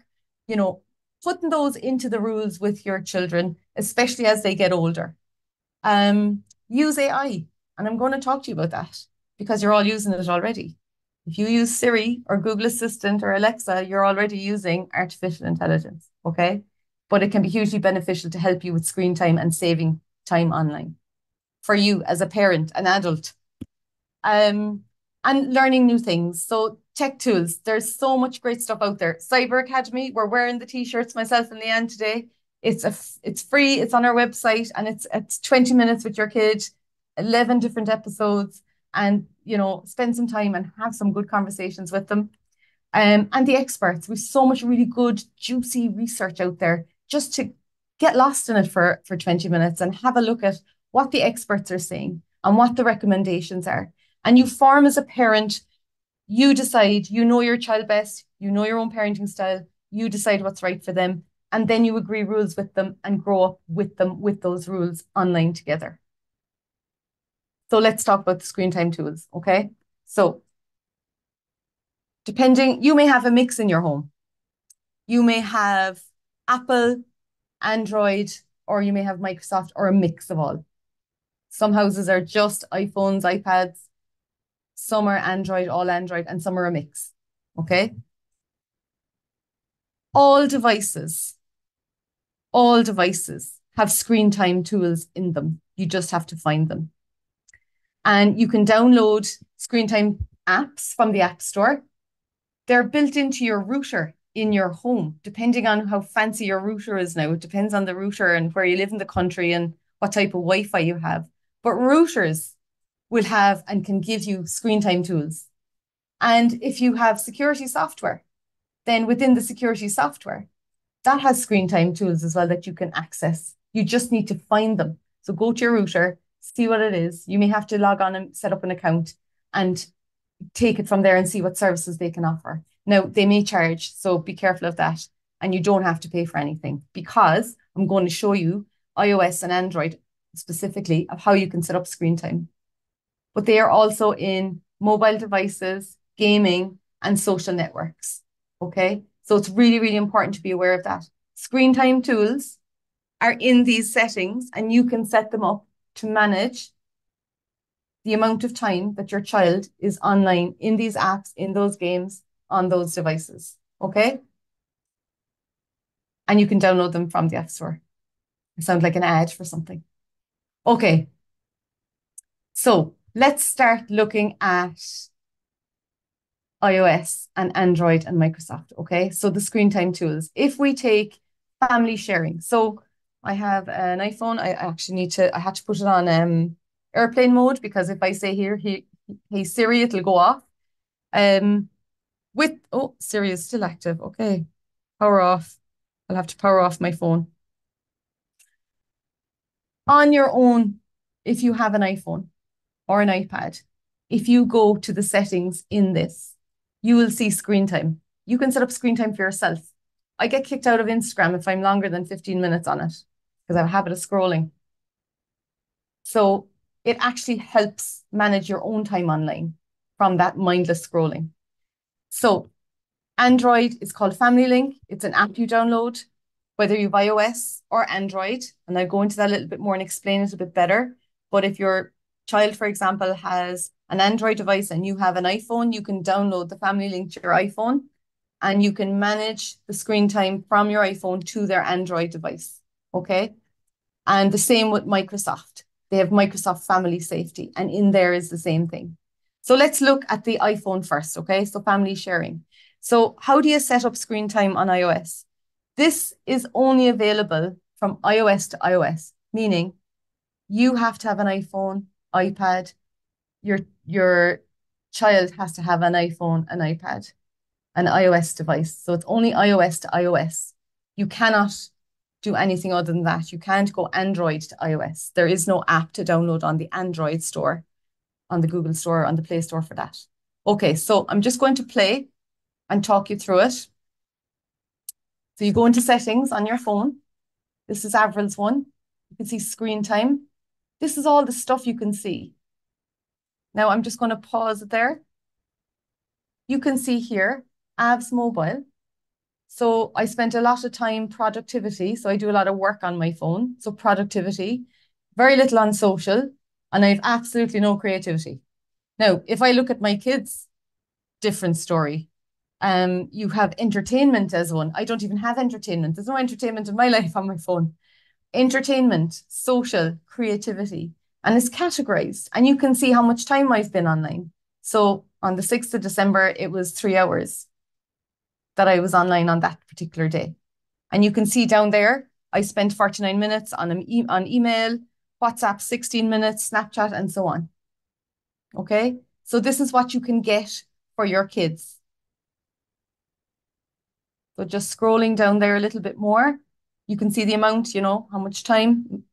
you know, putting those into the rules with your children, especially as they get older. Um, use AI, and I'm going to talk to you about that because you're all using it already. If you use Siri or Google Assistant or Alexa, you're already using artificial intelligence, okay? But it can be hugely beneficial to help you with screen time and saving time online for you as a parent, an adult. Um, and learning new things. So tech tools, there's so much great stuff out there. Cyber Academy, we're wearing the t-shirts myself and Leanne today. It's a it's free, it's on our website, and it's it's 20 minutes with your kid, 11 different episodes, and you know, spend some time and have some good conversations with them. Um, and the experts, with so much really good, juicy research out there, just to get lost in it for, for 20 minutes and have a look at what the experts are saying and what the recommendations are. And you form as a parent, you decide, you know your child best, you know your own parenting style, you decide what's right for them, and then you agree rules with them and grow up with them with those rules online together. So let's talk about the screen time tools, okay? So depending, you may have a mix in your home. You may have Apple, Android, or you may have Microsoft or a mix of all. Some houses are just iPhones, iPads, some are Android, all Android, and some are a mix, okay? All devices, all devices have screen time tools in them. You just have to find them. And you can download screen time apps from the App Store. They're built into your router in your home, depending on how fancy your router is now. It depends on the router and where you live in the country and what type of Wi Fi you have. But routers will have and can give you screen time tools. And if you have security software, then within the security software, that has screen time tools as well that you can access. You just need to find them. So go to your router, see what it is. You may have to log on and set up an account and take it from there and see what services they can offer. Now, they may charge, so be careful of that. And you don't have to pay for anything because I'm going to show you iOS and Android specifically of how you can set up screen time. But they are also in mobile devices, gaming, and social networks. Okay. So it's really, really important to be aware of that. Screen time tools are in these settings, and you can set them up to manage the amount of time that your child is online in these apps, in those games, on those devices. Okay? And you can download them from the App Store. It sounds like an ad for something. Okay. So let's start looking at iOS and Android and Microsoft. Okay. So the screen time tools. If we take family sharing. So I have an iPhone. I actually need to, I had to put it on um, airplane mode because if I say here, he, hey Siri, it'll go off. Um, with, oh, Siri is still active. Okay. Power off. I'll have to power off my phone. On your own, if you have an iPhone or an iPad, if you go to the settings in this, you will see screen time. You can set up screen time for yourself. I get kicked out of Instagram if I'm longer than 15 minutes on it because I have a habit of scrolling. So it actually helps manage your own time online from that mindless scrolling. So Android is called Family Link. It's an app you download, whether you have iOS or Android. And I'll go into that a little bit more and explain it a bit better. But if your child, for example, has an Android device and you have an iPhone, you can download the Family Link to your iPhone and you can manage the screen time from your iPhone to their Android device. Okay. And the same with Microsoft. They have Microsoft Family Safety, and in there is the same thing. So let's look at the iPhone first. Okay. So family sharing. So, how do you set up screen time on iOS? This is only available from iOS to iOS, meaning you have to have an iPhone, iPad. Your your child has to have an iPhone, an iPad, an iOS device. So it's only iOS to iOS. You cannot do anything other than that. You can't go Android to iOS. There is no app to download on the Android store, on the Google store, on the Play Store for that. Okay, so I'm just going to play and talk you through it. So you go into settings on your phone. This is Avril's one. You can see screen time. This is all the stuff you can see. Now I'm just going to pause it there. You can see here, Av's mobile. So I spent a lot of time productivity. So I do a lot of work on my phone. So productivity, very little on social, and I have absolutely no creativity. Now, if I look at my kids, different story. Um, you have entertainment as one. I don't even have entertainment. There's no entertainment in my life on my phone. Entertainment, social, creativity, and it's categorized. And you can see how much time I've been online. So on the 6th of December, it was three hours that I was online on that particular day. And you can see down there, I spent 49 minutes on, e on email, WhatsApp 16 minutes, Snapchat, and so on. Okay, so this is what you can get for your kids. So just scrolling down there a little bit more, you can see the amount, you know, how much time,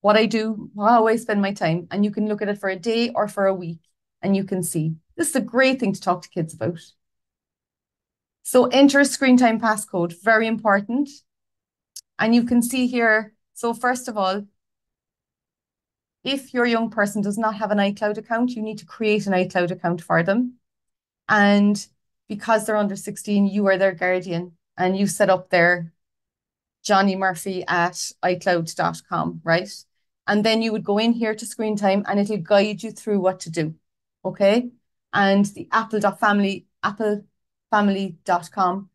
what I do, how I spend my time, and you can look at it for a day or for a week, and you can see. This is a great thing to talk to kids about. So enter screen time passcode, very important. And you can see here, so first of all, if your young person does not have an iCloud account, you need to create an iCloud account for them. And because they're under 16, you are their guardian and you set up their Johnny Murphy at iCloud.com, right? And then you would go in here to screen time and it'll guide you through what to do. Okay. And the apple.family, applefamily.com,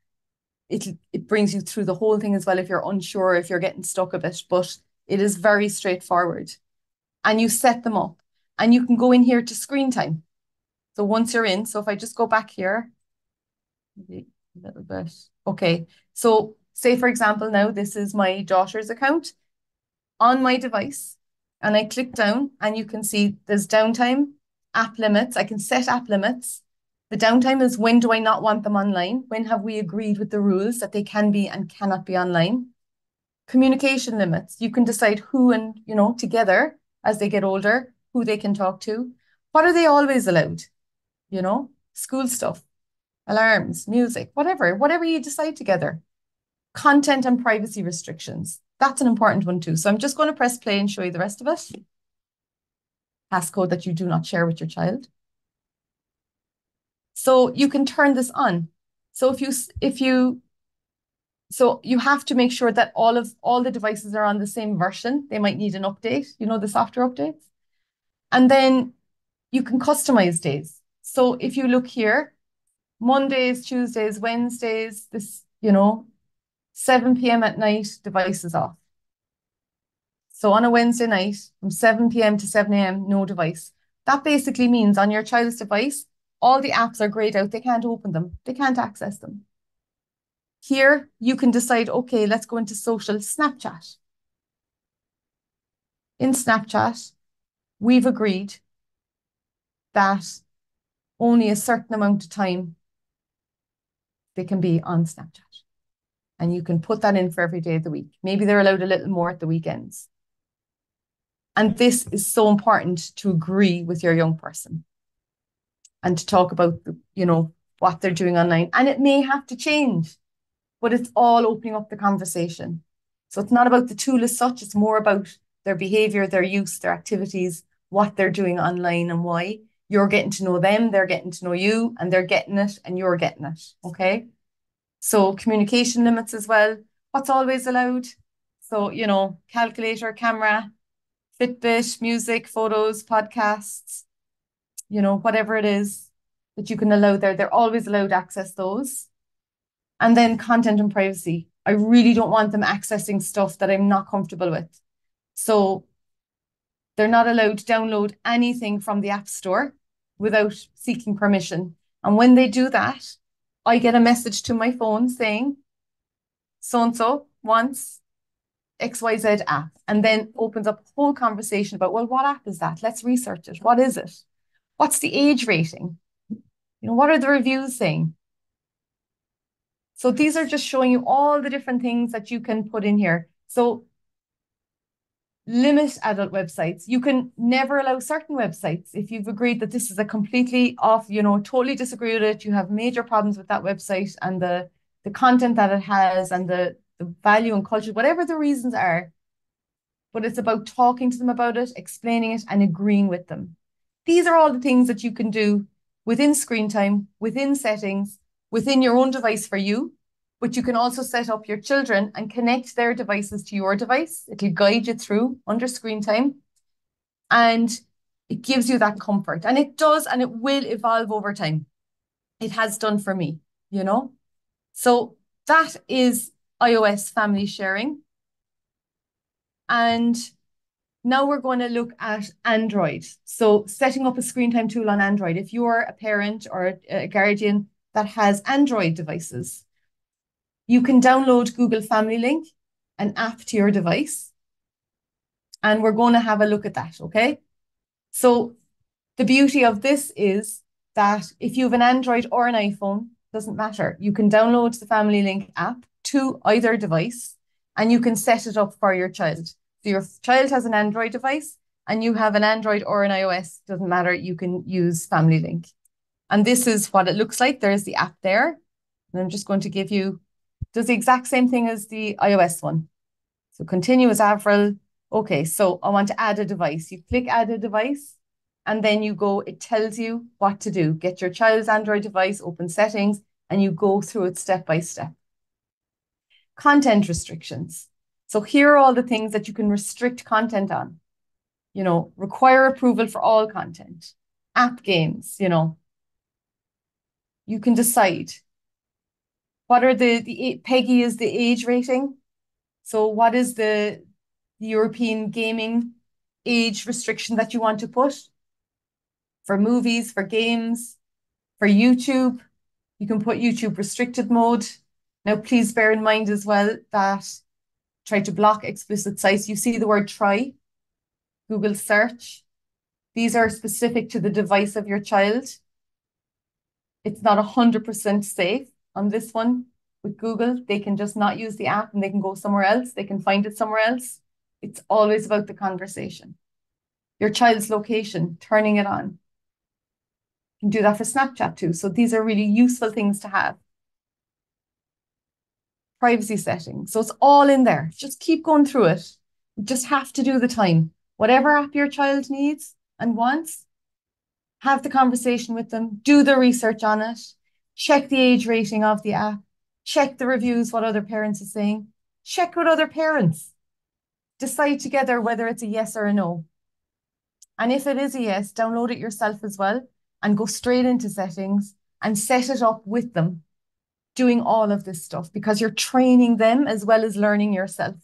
it, it brings you through the whole thing as well if you're unsure, if you're getting stuck a bit, but it is very straightforward. And you set them up and you can go in here to screen time. So once you're in, so if I just go back here, a little bit. Okay, so say for example now this is my daughter's account on my device and I click down and you can see there's downtime, app limits. I can set app limits. The downtime is when do I not want them online? When have we agreed with the rules that they can be and cannot be online? Communication limits. You can decide who and, you know, together as they get older, who they can talk to. What are they always allowed? You know, school stuff alarms, music, whatever, whatever you decide together. Content and privacy restrictions. That's an important one too. So I'm just going to press play and show you the rest of it. Passcode that you do not share with your child. So you can turn this on. So if you if you so you have to make sure that all of all the devices are on the same version. They might need an update, you know, the software updates. And then you can customize days. So if you look here, Mondays, Tuesdays, Wednesdays, this, you know, 7 p.m. at night, devices off. So on a Wednesday night, from 7 p.m. to 7 a.m., no device. That basically means on your child's device, all the apps are grayed out. They can't open them. They can't access them. Here, you can decide, okay, let's go into social Snapchat. In Snapchat, we've agreed that only a certain amount of time they can be on Snapchat. And you can put that in for every day of the week. Maybe they're allowed a little more at the weekends. And this is so important to agree with your young person and to talk about, you know, what they're doing online. And it may have to change, but it's all opening up the conversation. So it's not about the tool as such, it's more about their behavior, their use, their activities, what they're doing online and why. You're getting to know them, they're getting to know you, and they're getting it, and you're getting it. Okay. So communication limits as well. What's always allowed? So, you know, calculator, camera, Fitbit, music, photos, podcasts, you know, whatever it is that you can allow there, they're always allowed access those. And then content and privacy. I really don't want them accessing stuff that I'm not comfortable with. So they're not allowed to download anything from the App Store without seeking permission. And when they do that, I get a message to my phone saying, so and so wants XYZ app, and then opens up a whole conversation about, well, what app is that? Let's research it. What is it? What's the age rating? You know, what are the reviews saying? So these are just showing you all the different things that you can put in here. So limit adult websites. You can never allow certain websites. If you've agreed that this is a completely off, you know, totally disagree with it, you have major problems with that website and the the content that it has and the, the value and culture, whatever the reasons are. But it's about talking to them about it, explaining it, and agreeing with them. These are all the things that you can do within screen time, within settings, within your own device for you, but you can also set up your children and connect their devices to your device. It'll guide you through under screen time. And it gives you that comfort. And it does, and it will evolve over time. It has done for me, you know? So that is iOS family sharing. And now we're going to look at Android. So setting up a screen time tool on Android. If you're a parent or a guardian that has Android devices, you can download Google Family Link, an app to your device. And we're going to have a look at that, okay? So the beauty of this is that if you have an Android or an iPhone, doesn't matter. You can download the Family Link app to either device and you can set it up for your child. So your child has an Android device and you have an Android or an iOS, doesn't matter, you can use Family Link. And this is what it looks like. There's the app there. And I'm just going to give you, does the exact same thing as the iOS one. So continue as Avril. Okay, so I want to add a device. You click add a device and then you go, it tells you what to do. Get your child's Android device, open settings, and you go through it step by step. Content restrictions. So here are all the things that you can restrict content on. You know, require approval for all content, app games, you know. You can decide. What are the, the PEGI is the age rating. So what is the, the European gaming age restriction that you want to put? For movies, for games, for YouTube, you can put YouTube restricted mode. Now, please bear in mind as well that try to block explicit sites. You see the word try, Google search. These are specific to the device of your child. It's not 100% safe on this one with Google. They can just not use the app and they can go somewhere else. They can find it somewhere else. It's always about the conversation. Your child's location, turning it on. You can do that for Snapchat too. So these are really useful things to have privacy settings. So it's all in there. Just keep going through it. You just have to do the time. Whatever app your child needs and wants, have the conversation with them, do the research on it, check the age rating of the app, check the reviews, what other parents are saying, check with other parents. Decide together whether it's a yes or a no. And if it is a yes, download it yourself as well and go straight into settings and set it up with them doing all of this stuff because you're training them as well as learning yourself.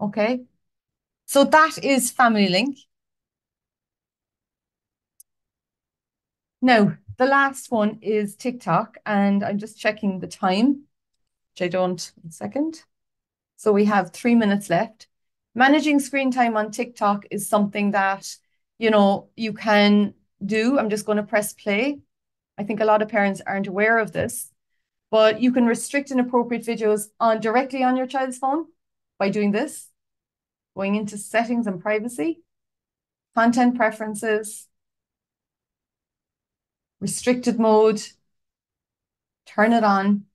Okay. So that is Family Link. Now, the last one is TikTok, and I'm just checking the time, which I don't, second. So we have three minutes left. Managing screen time on TikTok is something that, you know, you can do. I'm just going to press play. I think a lot of parents aren't aware of this. But you can restrict inappropriate videos on directly on your child's phone by doing this, going into settings and privacy, content preferences, restricted mode, turn it on.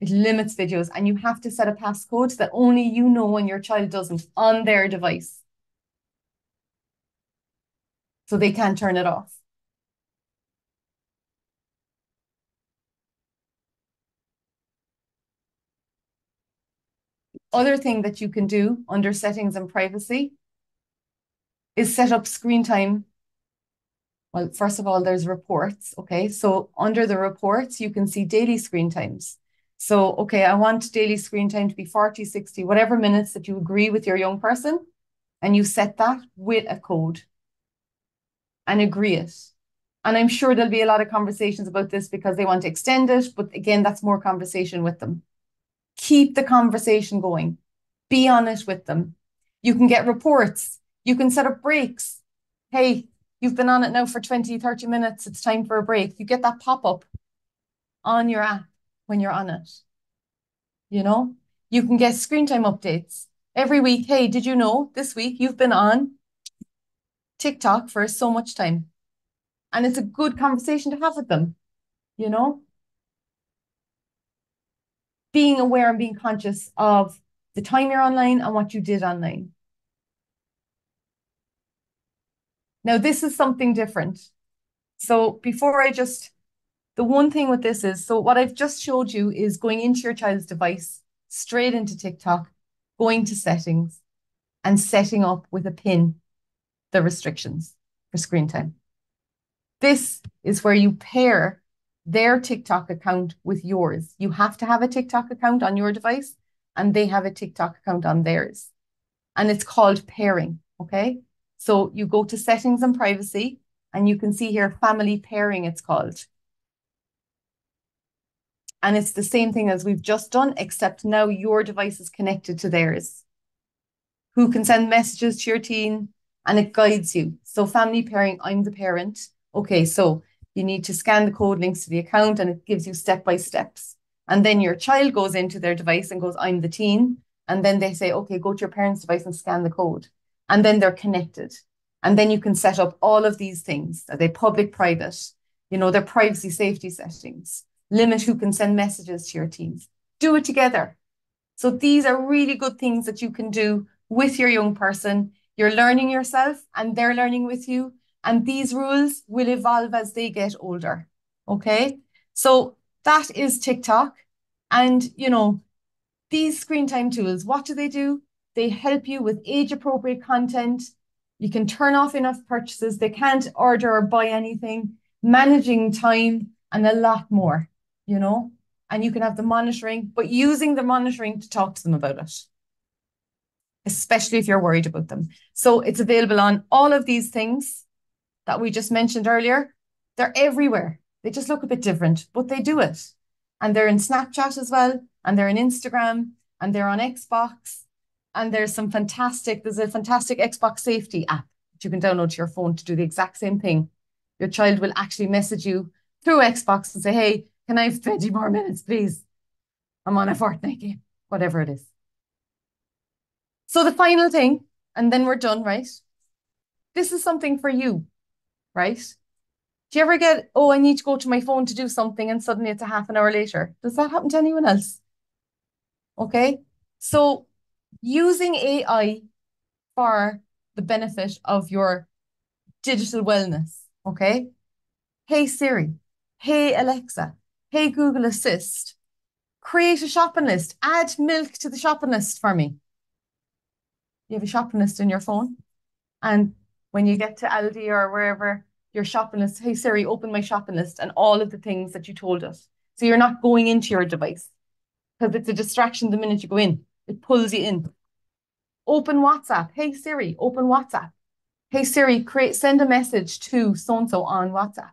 It limits videos and you have to set a passcode that only you know and your child doesn't on their device. So they can't turn it off. Other thing that you can do under settings and privacy is set up screen time. Well, first of all, there's reports. Okay. So under the reports, you can see daily screen times. So, okay, I want daily screen time to be 40, 60, whatever minutes that you agree with your young person. And you set that with a code and agree it. And I'm sure there'll be a lot of conversations about this because they want to extend it. But again, that's more conversation with them. Keep the conversation going. Be honest with them. You can get reports. You can set up breaks. Hey, you've been on it now for 20, 30 minutes. It's time for a break. You get that pop up on your app when you're on it. You know, you can get screen time updates every week. Hey, did you know this week you've been on TikTok for so much time? And it's a good conversation to have with them, you know? being aware and being conscious of the time you're online and what you did online. Now, this is something different. So before I just The one thing with this is, so what I've just showed you is going into your child's device, straight into TikTok, going to settings and setting up with a pin the restrictions for screen time. This is where you pair their TikTok account with yours. You have to have a TikTok account on your device and they have a TikTok account on theirs. And it's called pairing, okay? So you go to settings and privacy and you can see here family pairing it's called. And it's the same thing as we've just done, except now your device is connected to theirs. Who can send messages to your teen and it guides you. So family pairing, I'm the parent. Okay, so you need to scan the code links to the account and it gives you step by steps. And then your child goes into their device and goes, I'm the teen. And then they say, okay, go to your parent's device and scan the code. And then they're connected. And then you can set up all of these things. Are they public, private? You know, their privacy safety settings. Limit who can send messages to your teens. Do it together. So these are really good things that you can do with your young person. You're learning yourself and they're learning with you. And these rules will evolve as they get older. Okay. So that is TikTok. And, you know, these screen time tools, what do they do? They help you with age appropriate content. You can turn off in-app purchases. They can't order or buy anything, managing time, and a lot more, you know? And you can have the monitoring, but using the monitoring to talk to them about it, especially if you're worried about them. So it's available on all of these things that we just mentioned earlier. They're everywhere. They just look a bit different, but they do it. And they're in Snapchat as well, and they're in Instagram, and they're on Xbox, and there's some fantastic, there's a fantastic Xbox safety app that you can download to your phone to do the exact same thing. Your child will actually message you through Xbox and say, hey, can I have 20 more minutes, please? I'm on a Fortnite game, whatever it is. So the final thing, and then we're done, right? This is something for you, right? Do you ever get, oh, I need to go to my phone to do something and suddenly it's a half an hour later? Does that happen to anyone else? Okay. So using AI for the benefit of your digital wellness. Okay. Hey Siri. Hey Alexa. Hey Google Assist. Create a shopping list. Add milk to the shopping list for me. You have a shopping list in your phone. And when you get to Aldi or wherever your shopping list, hey Siri, open my shopping list and all of the things that you told us. So you're not going into your device because it's a distraction the minute you go in. It pulls you in. Open WhatsApp. Hey Siri, open WhatsApp. Hey Siri, create send a message to so and so on WhatsApp.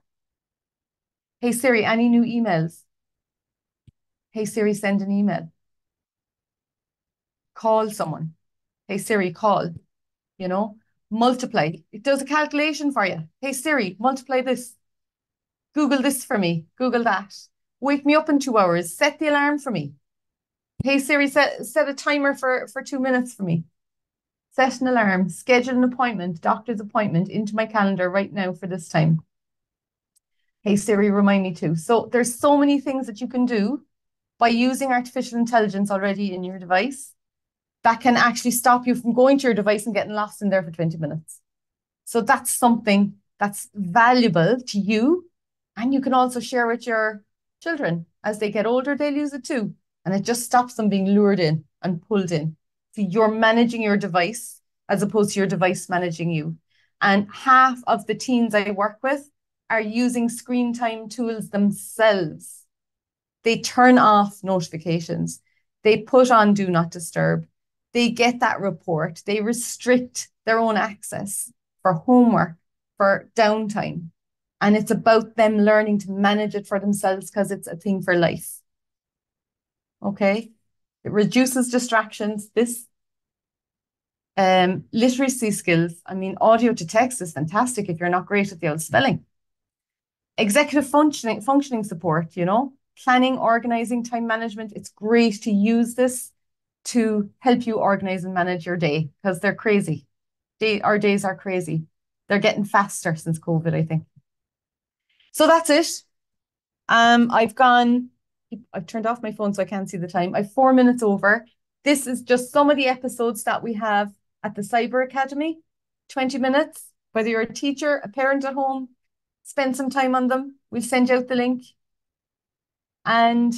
Hey Siri, any new emails? Hey Siri, send an email. Call someone. Hey Siri, call. You know, multiply. It does a calculation for you. Hey Siri, multiply this. Google this for me. Google that. Wake me up in two hours. Set the alarm for me. Hey Siri, set, set a timer for, for two minutes for me. Set an alarm, schedule an appointment, doctor's appointment into my calendar right now for this time. Hey Siri, remind me to. So there's so many things that you can do by using artificial intelligence already in your device that can actually stop you from going to your device and getting lost in there for 20 minutes. So that's something that's valuable to you. And you can also share with your children. As they get older, they'll use it too and it just stops them being lured in and pulled in. So you're managing your device as opposed to your device managing you. And half of the teens I work with are using screen time tools themselves. They turn off notifications. They put on do not disturb. They get that report. They restrict their own access for homework, for downtime. And it's about them learning to manage it for themselves because it's a thing for life okay? It reduces distractions. This um, literacy skills, I mean, audio to text is fantastic if you're not great at the old spelling. Executive functioning, functioning support, you know, planning, organizing, time management. It's great to use this to help you organize and manage your day because they're crazy. Day, our days are crazy. They're getting faster since COVID, I think. So that's it. Um, I've gone I've turned off my phone so I can't see the time. I've four minutes over. This is just some of the episodes that we have at the Cyber Academy. 20 minutes, whether you're a teacher, a parent at home, spend some time on them. We'll send you out the link. And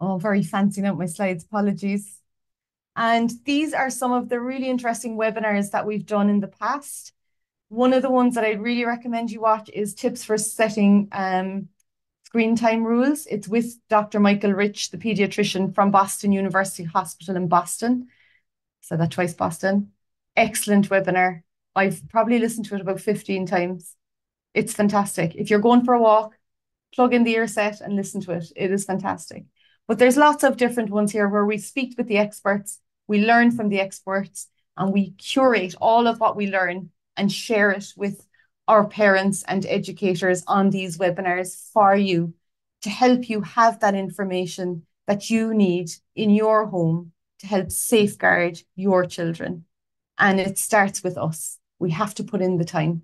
oh, very fancy note my slides, apologies. And these are some of the really interesting webinars that we've done in the past. One of the ones that I'd really recommend you watch is tips for setting um, screen time rules. It's with Dr. Michael Rich, the pediatrician from Boston University Hospital in Boston. Said that twice, Boston. Excellent webinar. I've probably listened to it about 15 times. It's fantastic. If you're going for a walk, plug in the ear set and listen to it. It is fantastic. But there's lots of different ones here where we speak with the experts, we learn from the experts, and we curate all of what we learn and share it with our parents and educators on these webinars for you to help you have that information that you need in your home to help safeguard your children. And it starts with us. We have to put in the time.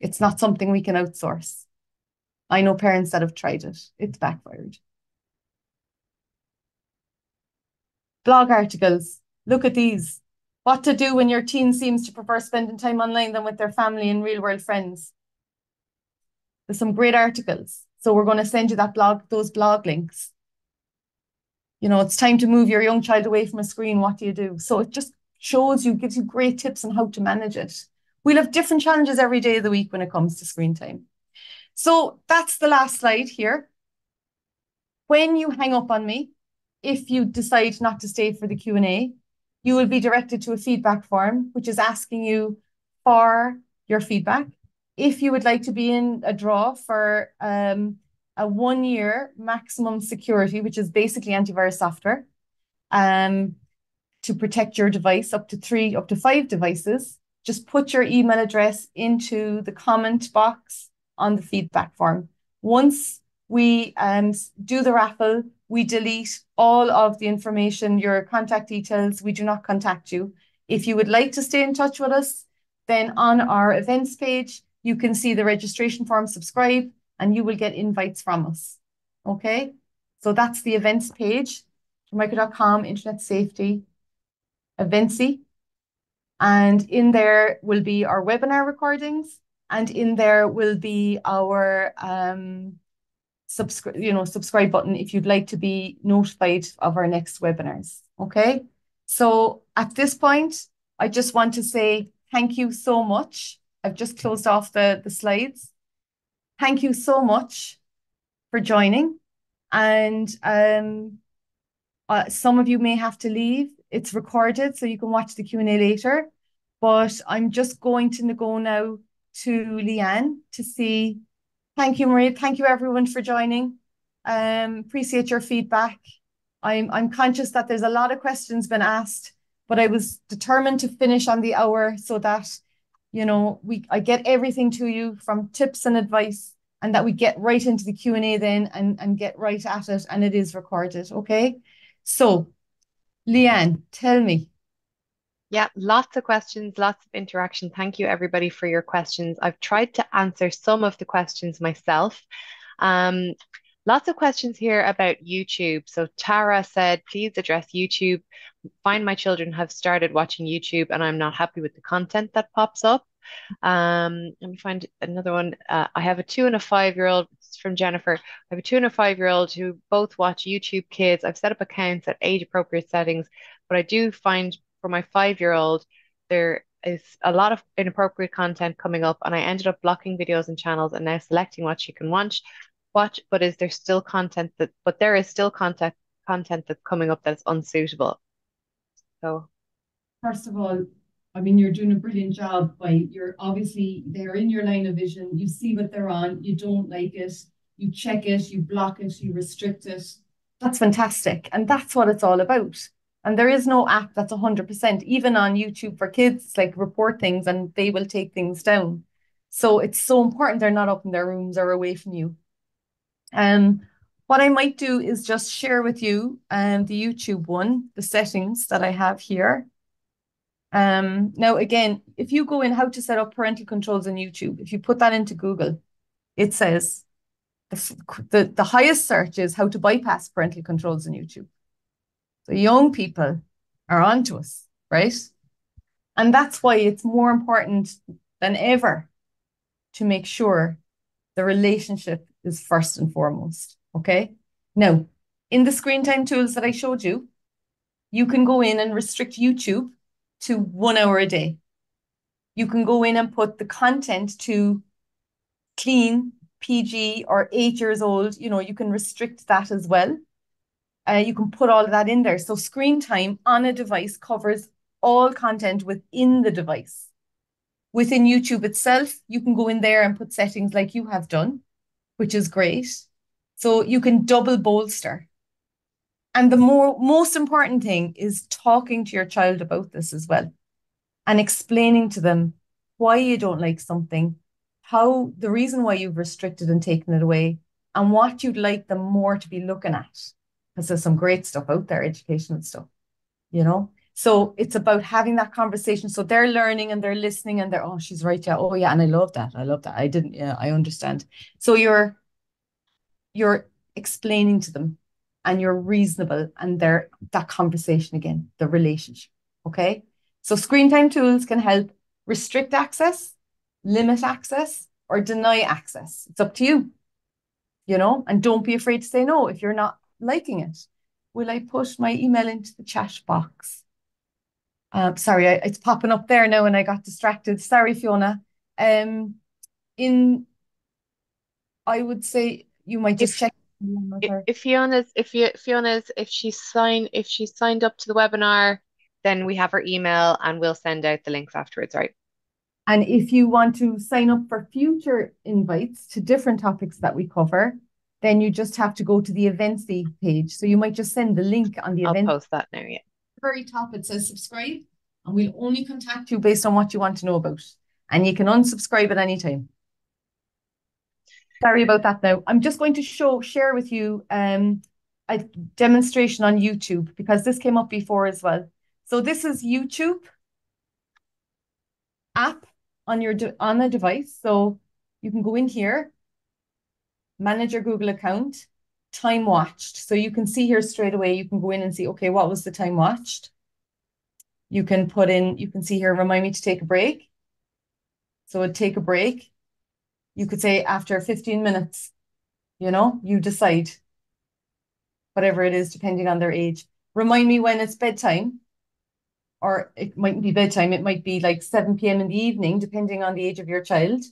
It's not something we can outsource. I know parents that have tried it, it's backfired. Blog articles. Look at these. What to do when your teen seems to prefer spending time online than with their family and real world friends. There's some great articles. So we're going to send you that blog, those blog links. You know, it's time to move your young child away from a screen. What do you do? So it just shows you, gives you great tips on how to manage it. We'll have different challenges every day of the week when it comes to screen time. So that's the last slide here. When you hang up on me, if you decide not to stay for the Q&A, you will be directed to a feedback form, which is asking you for your feedback. If you would like to be in a draw for um, a one year maximum security, which is basically antivirus software, um, to protect your device up to three, up to five devices, just put your email address into the comment box on the feedback form. Once we um, do the raffle, we delete all of the information, your contact details. We do not contact you. If you would like to stay in touch with us, then on our events page, you can see the registration form, subscribe, and you will get invites from us. Okay, so that's the events page, micro.com, internet safety, Eventsy. And in there will be our webinar recordings, and in there will be our um, subscribe, you know, subscribe button if you'd like to be notified of our next webinars. Okay. So at this point, I just want to say thank you so much. I've just closed off the, the slides. Thank you so much for joining. And um, uh, some of you may have to leave. It's recorded, so you can watch the Q&A later. But I'm just going to go now to Leanne to see Thank you, Maria. Thank you, everyone, for joining. Um, appreciate your feedback. I'm I'm conscious that there's a lot of questions been asked, but I was determined to finish on the hour so that you know we I get everything to you from tips and advice, and that we get right into the Q and A then and and get right at it, and it is recorded. Okay, so Leanne, tell me yeah, lots of questions, lots of interaction. Thank you, everybody, for your questions. I've tried to answer some of the questions myself. Um, lots of questions here about YouTube. So Tara said, please address YouTube. Find my children have started watching YouTube and I'm not happy with the content that pops up. Um, let me find another one. Uh, I have a two and a five year old It's from Jennifer. I have a two and a five year old who both watch YouTube Kids. I've set up accounts at age appropriate settings, but I do find for my five year old, there is a lot of inappropriate content coming up, and I ended up blocking videos and channels and now selecting what she can watch. Watch, but is there still content that? But there is still content content that's coming up that's unsuitable. So, first of all, I mean, you're doing a brilliant job by you're obviously they're in your line of vision. You see what they're on, you don't like it, you check it, you block it, you restrict it. That's fantastic. And that's what it's all about. And there is no app that's 100%. Even on YouTube for kids, like report things and they will take things down. So it's so important they're not up in their rooms or away from you. Um, what I might do is just share with you um, the YouTube one, the settings that I have here. Um, now, again, if you go in how to set up parental controls on YouTube, if you put that into Google, it says the, the, the highest search is how to bypass parental controls on YouTube. So young people are onto us, right? And that's why it's more important than ever to make sure the relationship is first and foremost. Okay. Now, in the screen time tools that I showed you, you can go in and restrict YouTube to one hour a day. You can go in and put the content to clean, PG, or eight years old. You know, you can restrict that as well. Uh, you can put all of that in there. So screen time on a device covers all content within the device. Within YouTube itself, you can go in there and put settings like you have done, which is great. So you can double bolster. And the more most important thing is talking to your child about this as well and explaining to them why you don't like something, how the reason why you've restricted and taken it away, and what you'd like them more to be looking at. Because there's some great stuff out there, educational stuff, you know. So it's about having that conversation. So they're learning and they're listening and they're, oh, she's right. Yeah. Oh, yeah. And I love that. I love that. I didn't, yeah, I understand. So you're you're explaining to them and you're reasonable and they're that conversation again, the relationship. Okay. So screen time tools can help restrict access, limit access, or deny access. It's up to you. You know, and don't be afraid to say no if you're not liking it. Will I put my email into the chat box? Um, sorry, I, it's popping up there now and I got distracted. Sorry, Fiona. Um, in, I would say you might just If check. if, if Fiona's if you Fiona's if she's signed if she's signed up to the webinar, then we have her email and we'll send out the links afterwards, right? And if you want to sign up for future invites to different topics that we cover, then you just have to go to the Eventsy page. So you might just send the link on the I'll event post that now, yeah. very top. It says subscribe, and we'll only contact you based on what you want to know about. And you can unsubscribe at any time. Sorry about that now. I'm just going to show share with you um a demonstration on YouTube because this came up before as well. So this is YouTube app on your on a device. So you can go in here, manage your Google account, time watched. So you can see here straight away, you can go in and see, okay, what was the time watched? You can put in, you can see here, remind me to take a break. So it'd take a break. You could say after 15 minutes, you know, you decide whatever it is, depending on their age. Remind me when it's bedtime, or it mightn't be bedtime, it might be like 7 p.m. in the evening, depending on the age of your child.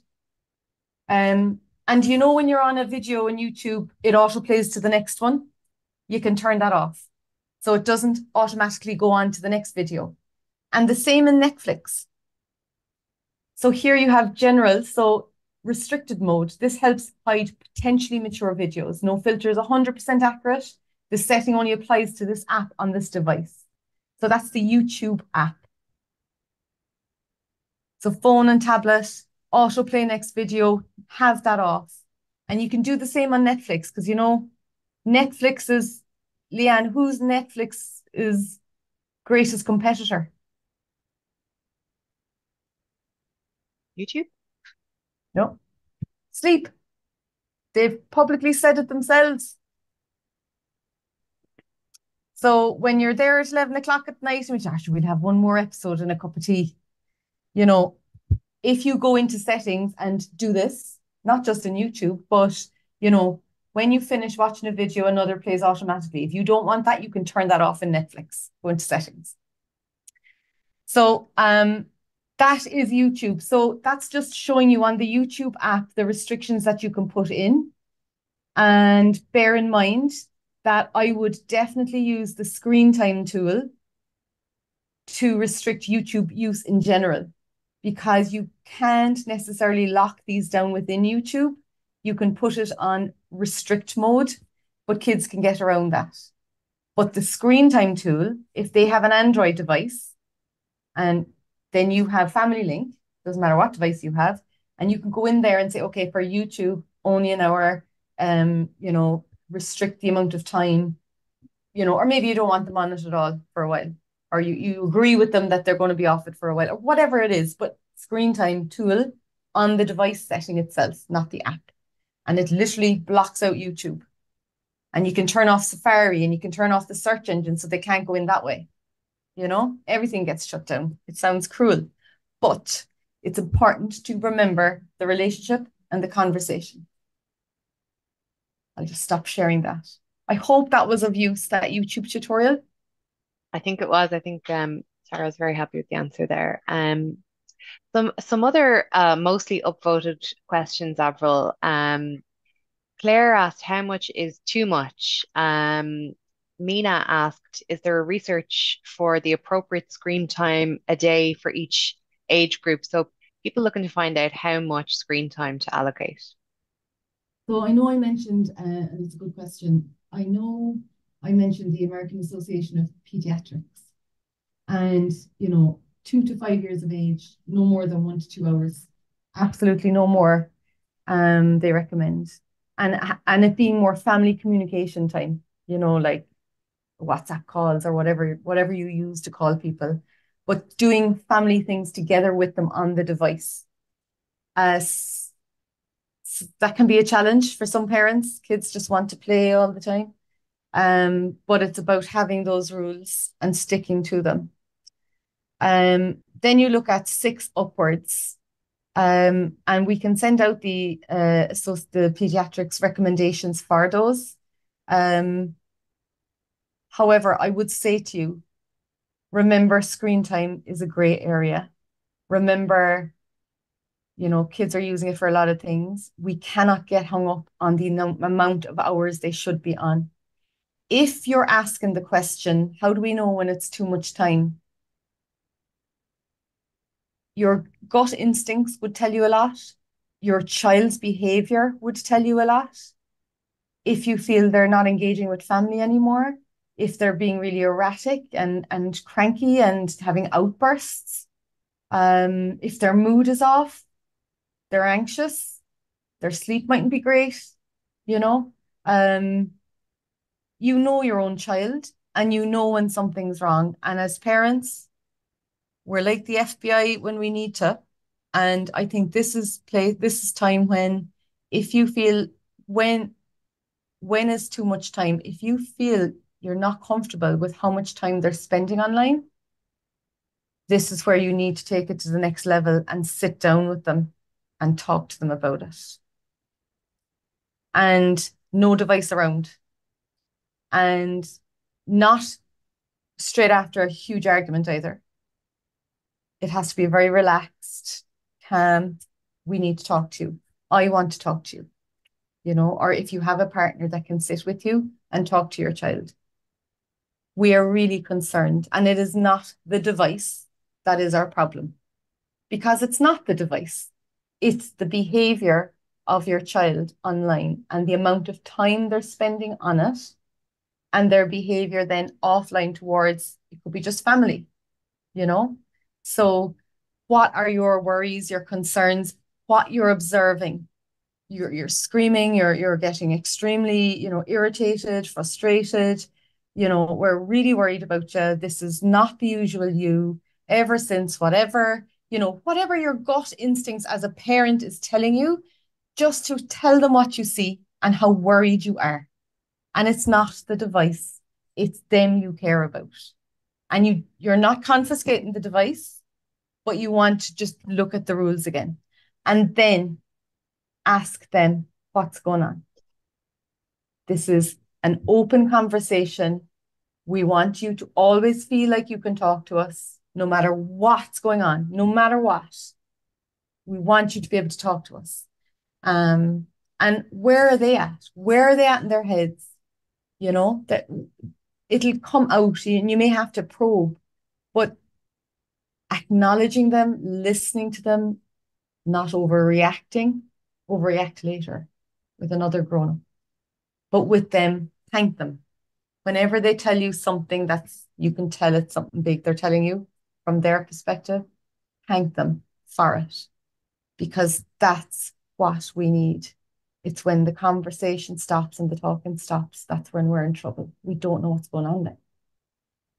Um, and you know, when you're on a video on YouTube, it auto plays to the next one. You can turn that off. So it doesn't automatically go on to the next video. And the same in Netflix. So here you have general, so restricted mode. This helps hide potentially mature videos. No filter is 100% accurate. The setting only applies to this app on this device. So that's the YouTube app. So phone and tablet, autoplay next video, have that off. And you can do the same on Netflix because you know, Netflix is, Leanne, who's Netflix is greatest competitor? YouTube? No. Sleep. They've publicly said it themselves. So when you're there at 11 o'clock at night, and actually ah, we'll have one more episode and a cup of tea. You know, if you go into settings and do this, not just in YouTube, but you know, when you finish watching a video, another plays automatically. If you don't want that, you can turn that off in Netflix. Go into settings. So um, that is YouTube. So that's just showing you on the YouTube app the restrictions that you can put in. And bear in mind that I would definitely use the screen time tool to restrict YouTube use in general because you can't necessarily lock these down within YouTube. You can put it on restrict mode, but kids can get around that. But the screen time tool, if they have an Android device and then you have Family Link, doesn't matter what device you have, and you can go in there and say, okay, for YouTube, only an hour, um, you know, restrict the amount of time, you know, or maybe you don't want them on it at all for a while, or you, you agree with them that they're going to be off it for a while, or whatever it is, but screen time tool on the device setting itself, not the app. And it literally blocks out YouTube. And you can turn off Safari and you can turn off the search engine so they can't go in that way. You know, everything gets shut down. It sounds cruel, but it's important to remember the relationship and the conversation. I'll just stop sharing that. I hope that was of use, that YouTube tutorial. I think it was. I think um, Sarah was very happy with the answer there. Um, some some other uh, mostly upvoted questions, Avril. Um, Claire asked, "How much is too much?" Um, Mina asked, "Is there a research for the appropriate screen time a day for each age group?" So people looking to find out how much screen time to allocate. So I know I mentioned, uh, and it's a good question. I know I mentioned the American Association of Pediatrics, and you know, two to five years of age, no more than one to two hours, absolutely no more. Um, they recommend, and and it being more family communication time. You know, like WhatsApp calls or whatever whatever you use to call people, but doing family things together with them on the device. Uh, that can be a challenge for some parents. Kids just want to play all the time. Um, but it's about having those rules and sticking to them. Um, then you look at six upwards. Um, and we can send out the uh, so the pediatrics recommendations for those. Um, however, I would say to you, remember screen time is a gray area. Remember you know, kids are using it for a lot of things. We cannot get hung up on the amount of hours they should be on. If you're asking the question, how do we know when it's too much time? Your gut instincts would tell you a lot. Your child's behavior would tell you a lot. If you feel they're not engaging with family anymore, if they're being really erratic and, and cranky and having outbursts, um, if their mood is off, they're anxious, their sleep mightn't be great, you know. Um, you know your own child and you know when something's wrong. And as parents, we're like the FBI when we need to. And I think this is play this is time when if you feel when when is too much time, if you feel you're not comfortable with how much time they're spending online, this is where you need to take it to the next level and sit down with them and talk to them about it. And no device around. And not straight after a huge argument either. It has to be very relaxed, calm. We need to talk to you. I want to talk to you. You know, or if you have a partner that can sit with you and talk to your child. We are really concerned, and it is not the device that is our problem because it's not the device it's the behavior of your child online and the amount of time they're spending on it and their behavior then offline towards it could be just family, you know? So, what are your worries, your concerns, what you're observing? You're, you're screaming, you're, you're getting extremely, you know, irritated, frustrated. You know, we're really worried about you. This is not the usual you ever since whatever you know, whatever your gut instincts as a parent is telling you, just to tell them what you see and how worried you are. And it's not the device, it's them you care about. And you you're not confiscating the device, but you want to just look at the rules again. And then ask them what's going on. This is an open conversation. We want you to always feel like you can talk to us no matter what's going on, no matter what. We want you to be able to talk to us. Um, and where are they at? Where are they at in their heads? You know, that it'll come out and you may have to probe, but acknowledging them, listening to them, not overreacting, overreact later with another grown up. But with them, thank them. Whenever they tell you something that's you can tell it's something big they're telling you, from their perspective, thank them for it because that's what we need. It's when the conversation stops and the talking stops, that's when we're in trouble. We don't know what's going on then.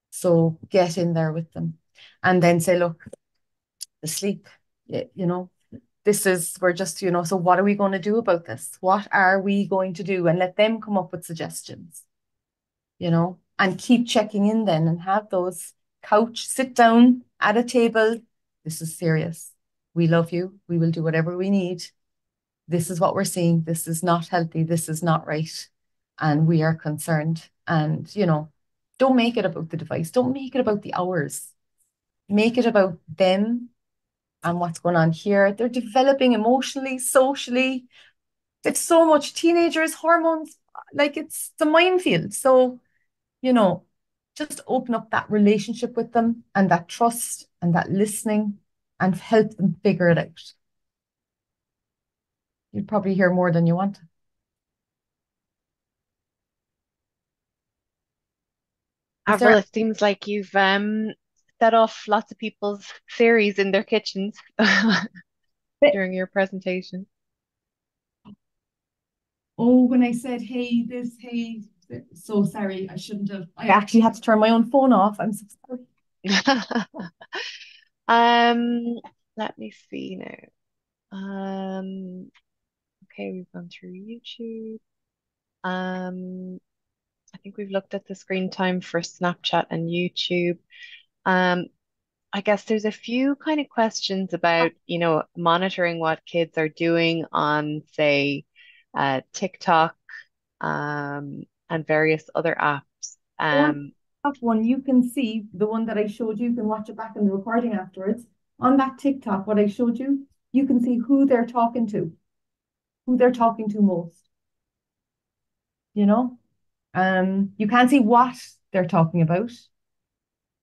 So get in there with them and then say, look, the sleep, you know, this is, we're just, you know, so what are we going to do about this? What are we going to do? And let them come up with suggestions, you know, and keep checking in then and have those couch, sit down at a table. This is serious. We love you. We will do whatever we need. This is what we're seeing. This is not healthy. This is not right. And we are concerned. And, you know, don't make it about the device. Don't make it about the hours. Make it about them and what's going on here. They're developing emotionally, socially. It's so much teenagers, hormones, like it's the minefield. So, you know, just open up that relationship with them and that trust and that listening and help them figure it out. You'd probably hear more than you want. Avril, there... it seems like you've um, set off lots of people's theories in their kitchens during your presentation. Oh, when I said, hey, this, hey, so sorry, I shouldn't have. I actually had to turn my own phone off. I'm so sorry. um, let me see now. Um, okay, we've gone through YouTube. Um, I think we've looked at the screen time for Snapchat and YouTube. Um, I guess there's a few kind of questions about, you know, monitoring what kids are doing on, say, uh, TikTok, um, and various other apps. Um, one you can see the one that I showed you. You can watch it back in the recording afterwards. On that TikTok, what I showed you, you can see who they're talking to, who they're talking to most. You know, um, you can't see what they're talking about,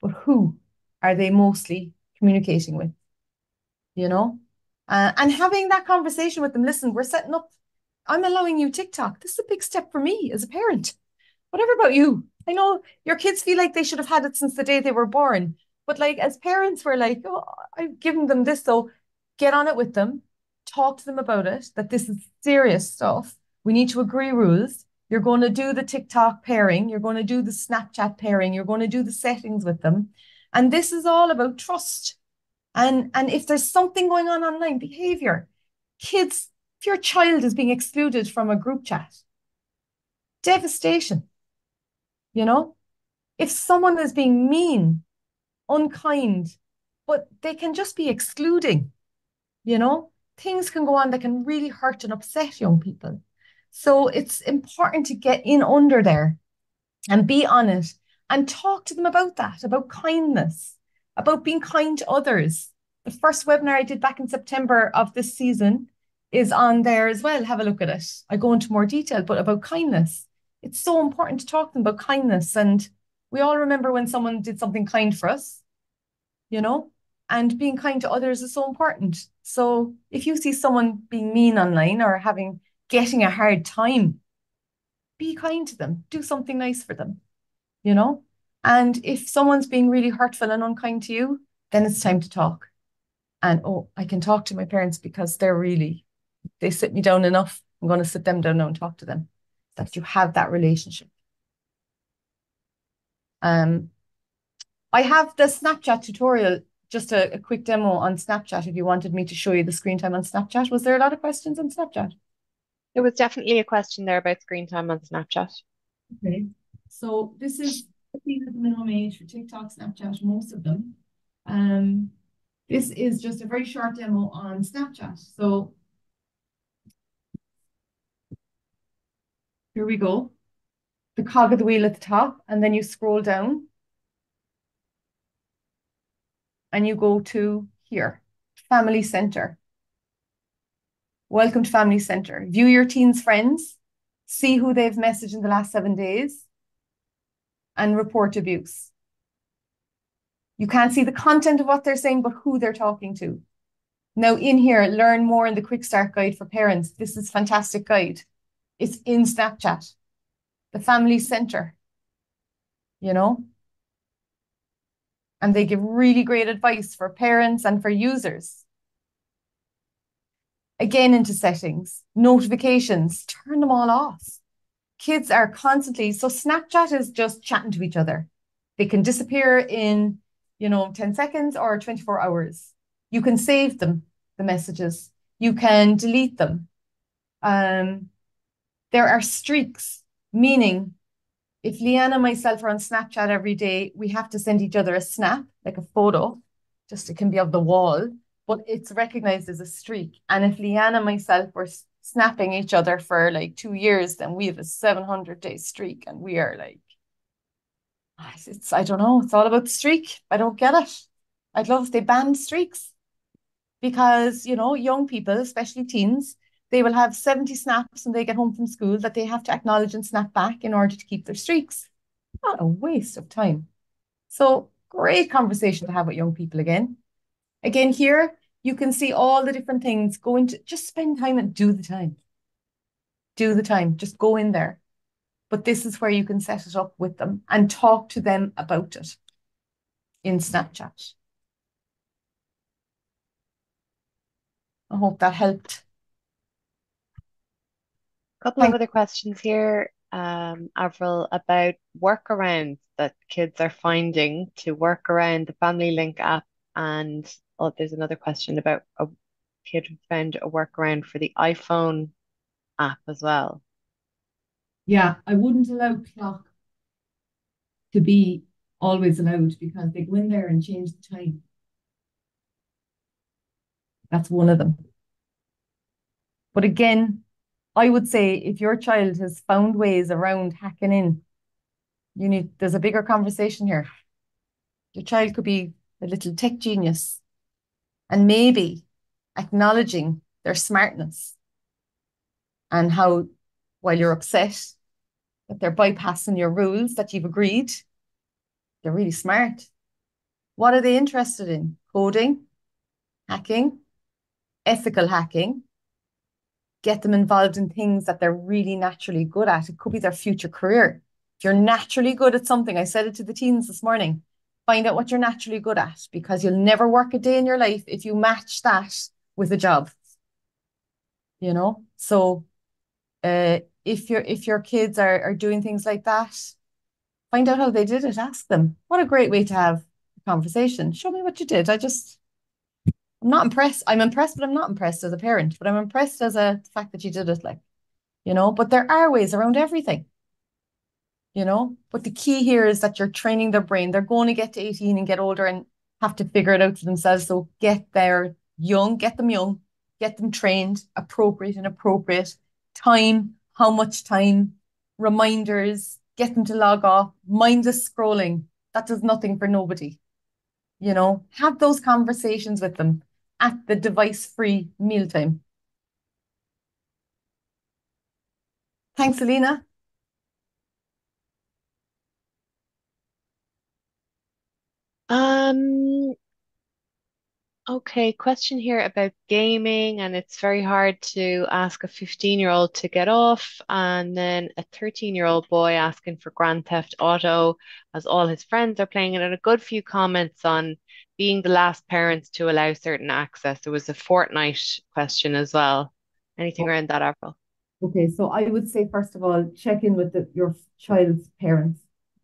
but who are they mostly communicating with? You know, uh, and having that conversation with them. Listen, we're setting up I'm allowing you TikTok. This is a big step for me as a parent. Whatever about you? I know your kids feel like they should have had it since the day they were born. But like as parents, we're like, oh, I've given them this. So get on it with them, talk to them about it, that this is serious stuff. We need to agree rules. You're going to do the TikTok pairing, you're going to do the Snapchat pairing, you're going to do the settings with them. And this is all about trust. And, and if there's something going on online, behavior, kids if your child is being excluded from a group chat, devastation. You know, if someone is being mean, unkind, but they can just be excluding, you know, things can go on that can really hurt and upset young people. So it's important to get in under there and be on it and talk to them about that, about kindness, about being kind to others. The first webinar I did back in September of this season is on there as well. Have a look at it. I go into more detail, but about kindness. It's so important to talk to them about kindness. And we all remember when someone did something kind for us, you know, and being kind to others is so important. So if you see someone being mean online or having getting a hard time, be kind to them, do something nice for them, you know. And if someone's being really hurtful and unkind to you, then it's time to talk. And oh, I can talk to my parents because they're really they sit me down enough, I'm going to sit them down now and talk to them. That you have that relationship. Um, I have the Snapchat tutorial, just a, a quick demo on Snapchat if you wanted me to show you the screen time on Snapchat. Was there a lot of questions on Snapchat? There was definitely a question there about screen time on Snapchat. Okay. So this is the minimum age for TikTok, Snapchat, most of them. Um, this is just a very short demo on Snapchat. So Here we go. The cog of the wheel at the top, and then you scroll down. And you go to here, Family Center. Welcome to Family Center. View your teen's friends, see who they've messaged in the last seven days, and report abuse. You can't see the content of what they're saying, but who they're talking to. Now in here, learn more in the Quick Start Guide for Parents. This is fantastic guide. It's in Snapchat, the family center, you know? And they give really great advice for parents and for users. Again, into settings, notifications, turn them all off. Kids are constantly, so Snapchat is just chatting to each other. They can disappear in, you know, 10 seconds or 24 hours. You can save them, the messages. You can delete them. Um, there are streaks, meaning if Leanne and myself are on Snapchat every day, we have to send each other a snap, like a photo, just it can be of the wall, but it's recognized as a streak. And if Leanne and myself were snapping each other for like two years, then we have a 700 day streak and we are like, ah, it's, I don't know, it's all about the streak. I don't get it. I'd love if they banned streaks because, you know, young people, especially teens, they will have 70 snaps when they get home from school that they have to acknowledge and snap back in order to keep their streaks. What a waste of time. So great conversation to have with young people again. Again, here you can see all the different things. Go into just spend time and do the time. Do the time. Just go in there. But this is where you can set it up with them and talk to them about it in Snapchat. I hope that helped. Couple of other questions here, um, Avril, about workarounds that kids are finding to work around the Family Link app and oh, there's another question about a kid who found a workaround for the iPhone app as well. Yeah, I wouldn't allow clock to be always allowed because they go in there and change the time. That's one of them. But again, I would say if your child has found ways around hacking in, you need there's a bigger conversation here. Your child could be a little tech genius and maybe acknowledging their smartness and how while you're upset that they're bypassing your rules that you've agreed, they're really smart. What are they interested in? Coding, hacking, ethical hacking. Get them involved in things that they're really naturally good at. It could be their future career. If you're naturally good at something, I said it to the teens this morning, find out what you're naturally good at because you'll never work a day in your life if you match that with a job. You know, so uh, if your if your kids are are doing things like that, find out how they did it. Ask them. What a great way to have a conversation. Show me what you did. I just I'm not impressed. I'm impressed, but I'm not impressed as a parent. But I'm impressed as a fact that you did it. Like, you know. But there are ways around everything you know. But the key here is that you're training their brain. They're going to get to 18 and get older and have to figure it out for themselves. So get there young, get them young, get them trained, appropriate and appropriate time, how much time, reminders, get them to log off, mindless scrolling. That does nothing for nobody. You know, have those conversations with them at the device-free mealtime. Thanks, Alina. Um, okay, question here about gaming, and it's very hard to ask a 15 year old to get off, and then a 13 year old boy asking for Grand Theft Auto as all his friends are playing it, and a good few comments on being the last parents to allow certain access. There was a Fortnite question as well. Anything around that, Avril? Okay, so I would say, first of all, check in with the, your child's parents,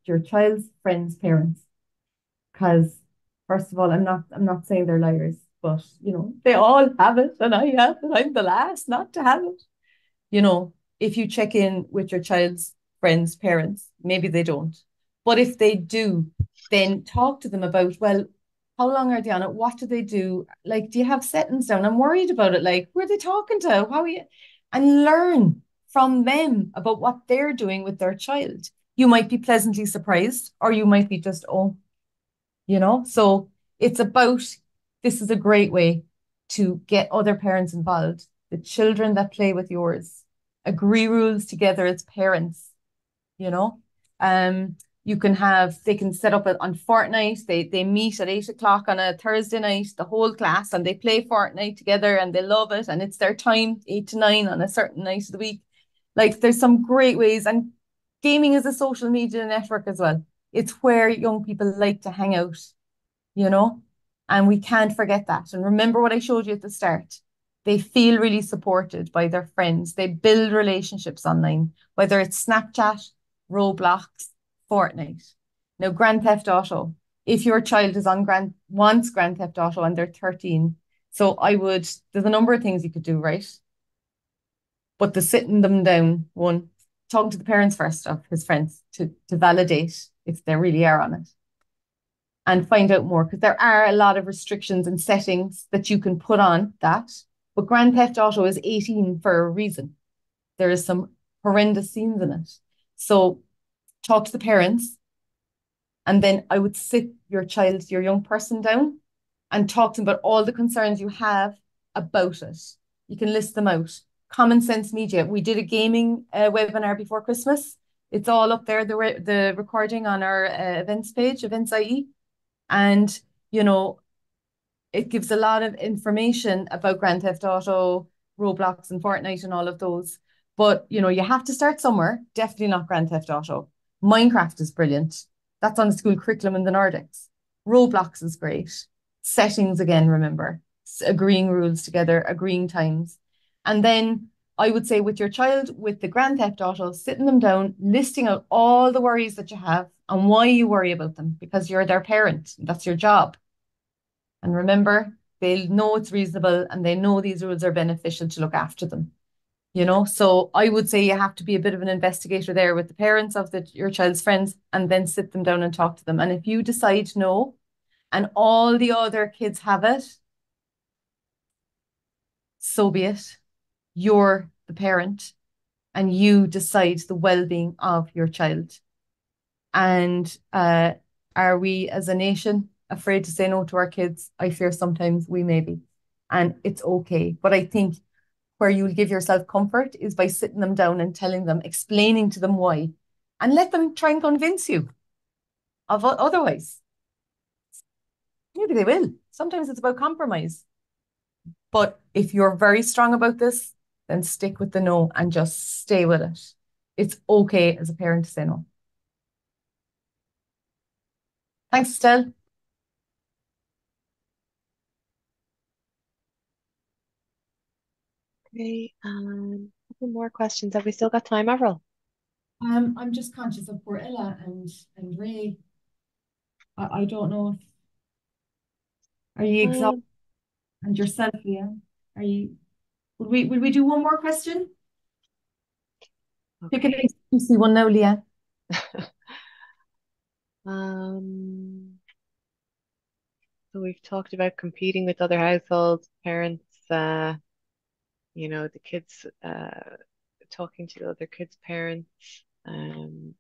your child's friends' parents because first of all, I'm not I'm not saying they're liars, but you know, they all have it and I have it. I'm the last not to have it. You know, if you check in with your child's friends' parents, maybe they don't. But if they do, then talk to them about, well, how long are they on it? What do they do? Like, do you have settings down? I'm worried about it. Like, who are they talking to? How are you? And learn from them about what they're doing with their child. You might be pleasantly surprised, or you might be just, oh, you know? So it's about this is a great way to get other parents involved. The children that play with yours agree rules together as parents, you know? Um, you can have they can set up on Fortnite. They they meet at eight o'clock on a Thursday night, the whole class, and they play Fortnite together and they love it. And it's their time, eight to nine on a certain night of the week. Like there's some great ways, and gaming is a social media network as well it's where young people like to hang out, you know? And we can't forget that. And remember what I showed you at the start. They feel really supported by their friends. They build relationships online, whether it's Snapchat, Roblox, Fortnite. Now, Grand Theft Auto. If your child is on Grand wants Grand Theft Auto and they're 13, so I would there's a number of things you could do, right? But the sitting them down, one, talking to the parents first of his friends to to validate if they really are on it and find out more because there are a lot of restrictions and settings that you can put on that But Grand Theft Auto is 18 for a reason. There is some horrendous scenes in it. So talk to the parents, and then I would sit your child, your young person down and talk to them about all the concerns you have about it. You can list them out. Common Sense Media. We did a gaming uh, webinar before Christmas. It's all up there, the, re the recording on our uh, events page, events.ie. And, you know, it gives a lot of information about Grand Theft Auto, Roblox and Fortnite and all of those. But, you know, you have to start somewhere. Definitely not Grand Theft Auto. Minecraft is brilliant. That's on the school curriculum in the Nordics. Roblox is great. Settings again, remember. Agreeing rules together, agreeing times. And then I would say with your child, with the Grand Theft Auto, sitting them down, listing out all the worries that you have and why you worry about them, because you're their parent. That's your job. And remember, they know it's reasonable and they know these rules are beneficial to look after them. You know, so I would say you have to be a bit of an investigator there with the parents of the, your child's friends and then sit them down and talk to them. And if you decide no, and all the other kids have it, so be it. You're the parent and you decide the well-being of your child. And uh, are we as a nation afraid to say no to our kids? I fear sometimes we may be. And it's okay. But I think where you'll give yourself comfort is by sitting them down and telling them, explaining to them why, and let them try and convince you of otherwise. Maybe they will. Sometimes it's about compromise. But if you're very strong about this, then stick with the no and just stay with it. It's okay as a parent to say no. Thanks, Estelle. Okay, um, a couple more questions. Have we still got time, Avril? Um, I'm just conscious of poor Ella and and Ray. I, I don't know if are you exhausted um, and yourself, Leah? Are you would we would we do one more question? Okay. Pick a see one now, Leah. um so we've talked about competing with other households, parents, uh you know, the kids uh, talking to the other kids' parents. Um,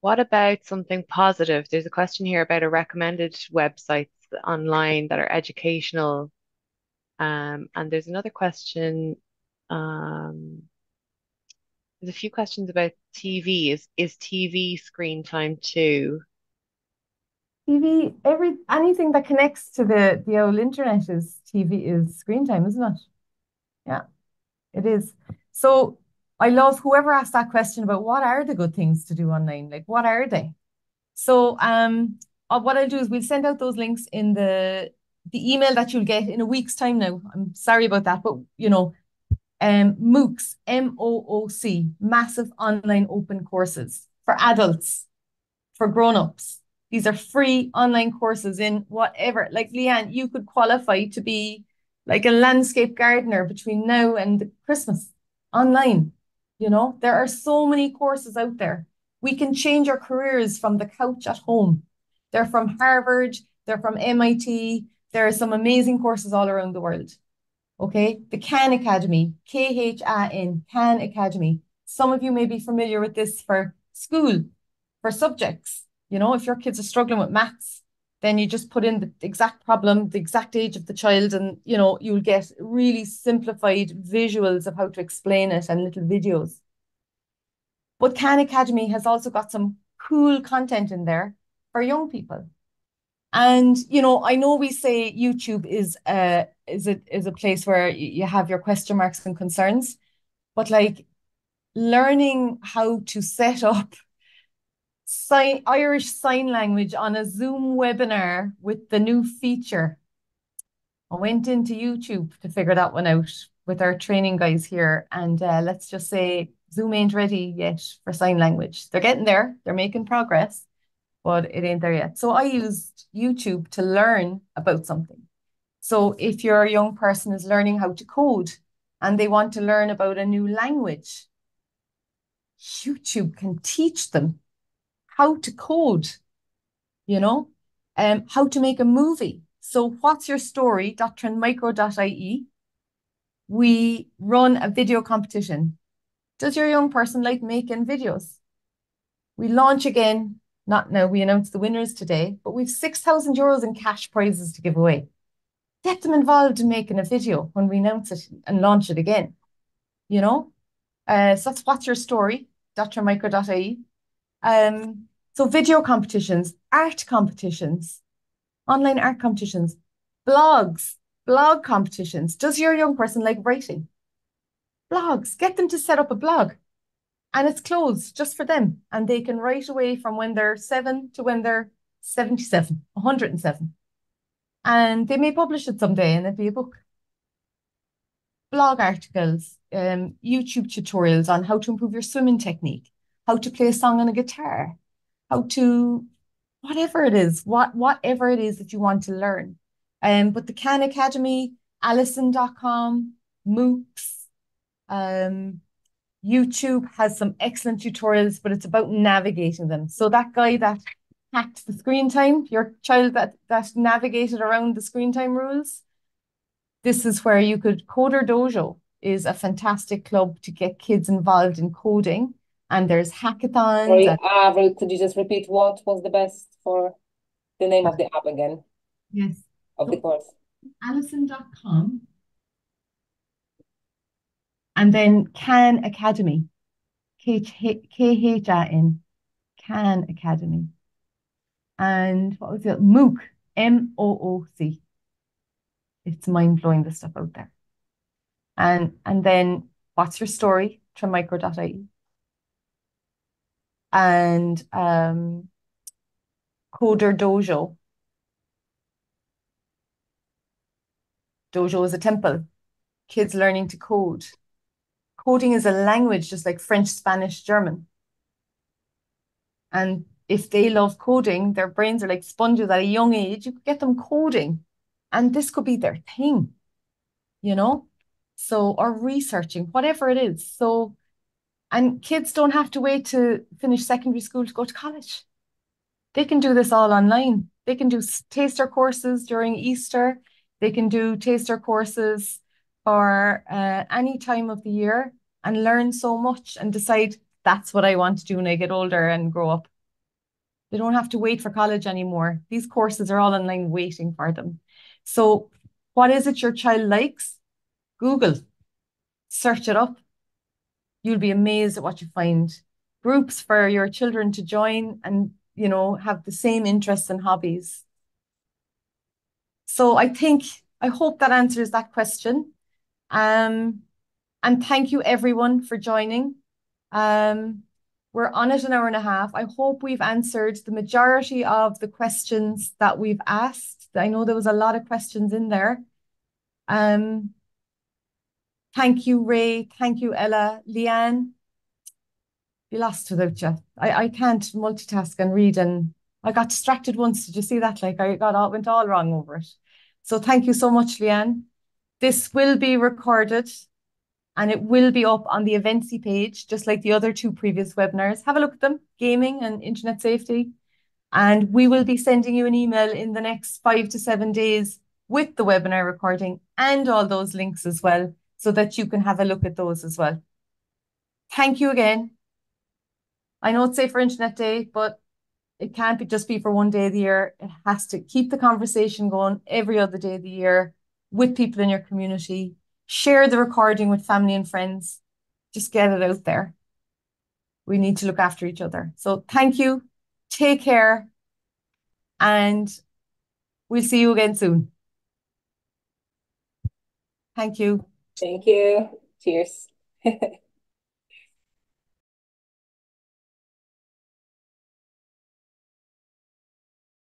what about something positive? There's a question here about a recommended websites online that are educational. Um, and there's another question. Um, there's a few questions about TV. Is is TV screen time too? TV, every anything that connects to the the old internet is TV is screen time, isn't it? Yeah, it is. So I love whoever asked that question about what are the good things to do online? Like what are they? So um uh, what I'll do is we'll send out those links in the the email that you'll get in a week's time now. I'm sorry about that, but you know, um MOOCs, M-O-O-C, massive online open courses for adults, for grown-ups these are free online courses in whatever. Like Leanne, you could qualify to be like a landscape gardener between now and Christmas online. You know, there are so many courses out there. We can change our careers from the couch at home. They're from Harvard, they're from MIT. There are some amazing courses all around the world. Okay, the Khan Academy, K H A N, Khan Academy. Some of you may be familiar with this for school, for subjects. You know, if your kids are struggling with maths, then you just put in the exact problem, the exact age of the child, and you know, you'll get really simplified visuals of how to explain it and little videos. But Khan Academy has also got some cool content in there for young people. And you know, I know we say YouTube is a is a is a place where you have your question marks and concerns, but like learning how to set up sign, Irish Sign Language on a Zoom webinar with the new feature. I went into YouTube to figure that one out with our training guys here. And uh, let's just say Zoom ain't ready yet for sign language. They're getting there, they're making progress, but it ain't there yet. So I used YouTube to learn about something. So if your young person is learning how to code and they want to learn about a new language, YouTube can teach them how to code, you know, um, how to make a movie. So what's your story? Micro.ie. We run a video competition. Does your young person like making videos? We launch again, not now, we announced the winners today, but we've 6,000 euros in cash prizes to give away. Get them involved in making a video when we announce it and launch it again. You know? Uh, so that's what's your story, trendmicro.ie. Um, so video competitions, art competitions, online art competitions, blogs, blog competitions. Does your young person like writing? Blogs, get them to set up a blog and it's closed just for them. And they can write away from when they're seven to when they're 77, 107. And they may publish it someday and it'll be a book. Blog articles, um, YouTube tutorials on how to improve your swimming technique, how to play a song on a guitar, how to whatever it is, what whatever it is that you want to learn. Um, but the Khan Academy, Alison.com, MOOCs, um, YouTube has some excellent tutorials, but it's about navigating them. So that guy that hacked the screen time, your child that that navigated around the screen time rules, this is where you could Coder Dojo is a fantastic club to get kids involved in coding and there's hackathons. Sorry, and- uh, Avril, could you just repeat what was the best for the name of the app again, Yes. of the course? Alison.com. And then Khan Academy. K-H-A-N. Khan Academy. And what was it? MOOC. M-O-O-C. It's mind blowing the stuff out there. And and then what's your story? trendmicro.ie. And um Coder Dojo. Dojo is a temple. Kids learning to code. Coding is a language just like French, Spanish, German. And if they love coding, their brains are like sponges at a young age. You could get them coding, and this could be their thing, you know? So, or researching, whatever it is. So, and kids don't have to wait to finish secondary school to go to college. They can do this all online. They can do taster courses during Easter. They can do taster courses for uh, any time of the year and learn so much and decide that's what I want to do when I get older and grow up. They don't have to wait for college anymore. These courses are all online waiting for them. So, what is it your child likes? Google, search it up. You'll be amazed at what you find. Groups for your children to join and, you know, have the same interests and hobbies. So I think, I hope that answers that question. Um, and thank you everyone for joining. Um, we're on it an hour and a half. I hope we've answered the majority of the questions that we've asked. I know there was a lot of questions in there. Um, thank you, Ray. Thank you, Ella. Leanne, be lost without you. I, I can't multitask and read and I got distracted once. Did you see that? Like I got all went all wrong over it. So thank you so much, Leanne. This will be recorded and it will be up on the Eventsy page, just like the other two previous webinars. Have a look at them, gaming and internet safety. And we will be sending you an email in the next five to seven days with the webinar recording and all those links as well, so that you can have a look at those as well. Thank you again. I know it's Safer Internet Day, but it can't be just be for one day of the year. It has to keep the conversation going every other day of the year with people in your community. Share the recording with family and friends. Just get it out there. We need to look after each other. So thank you. Take care. And we'll see you again soon. Thank you. Thank you. Cheers.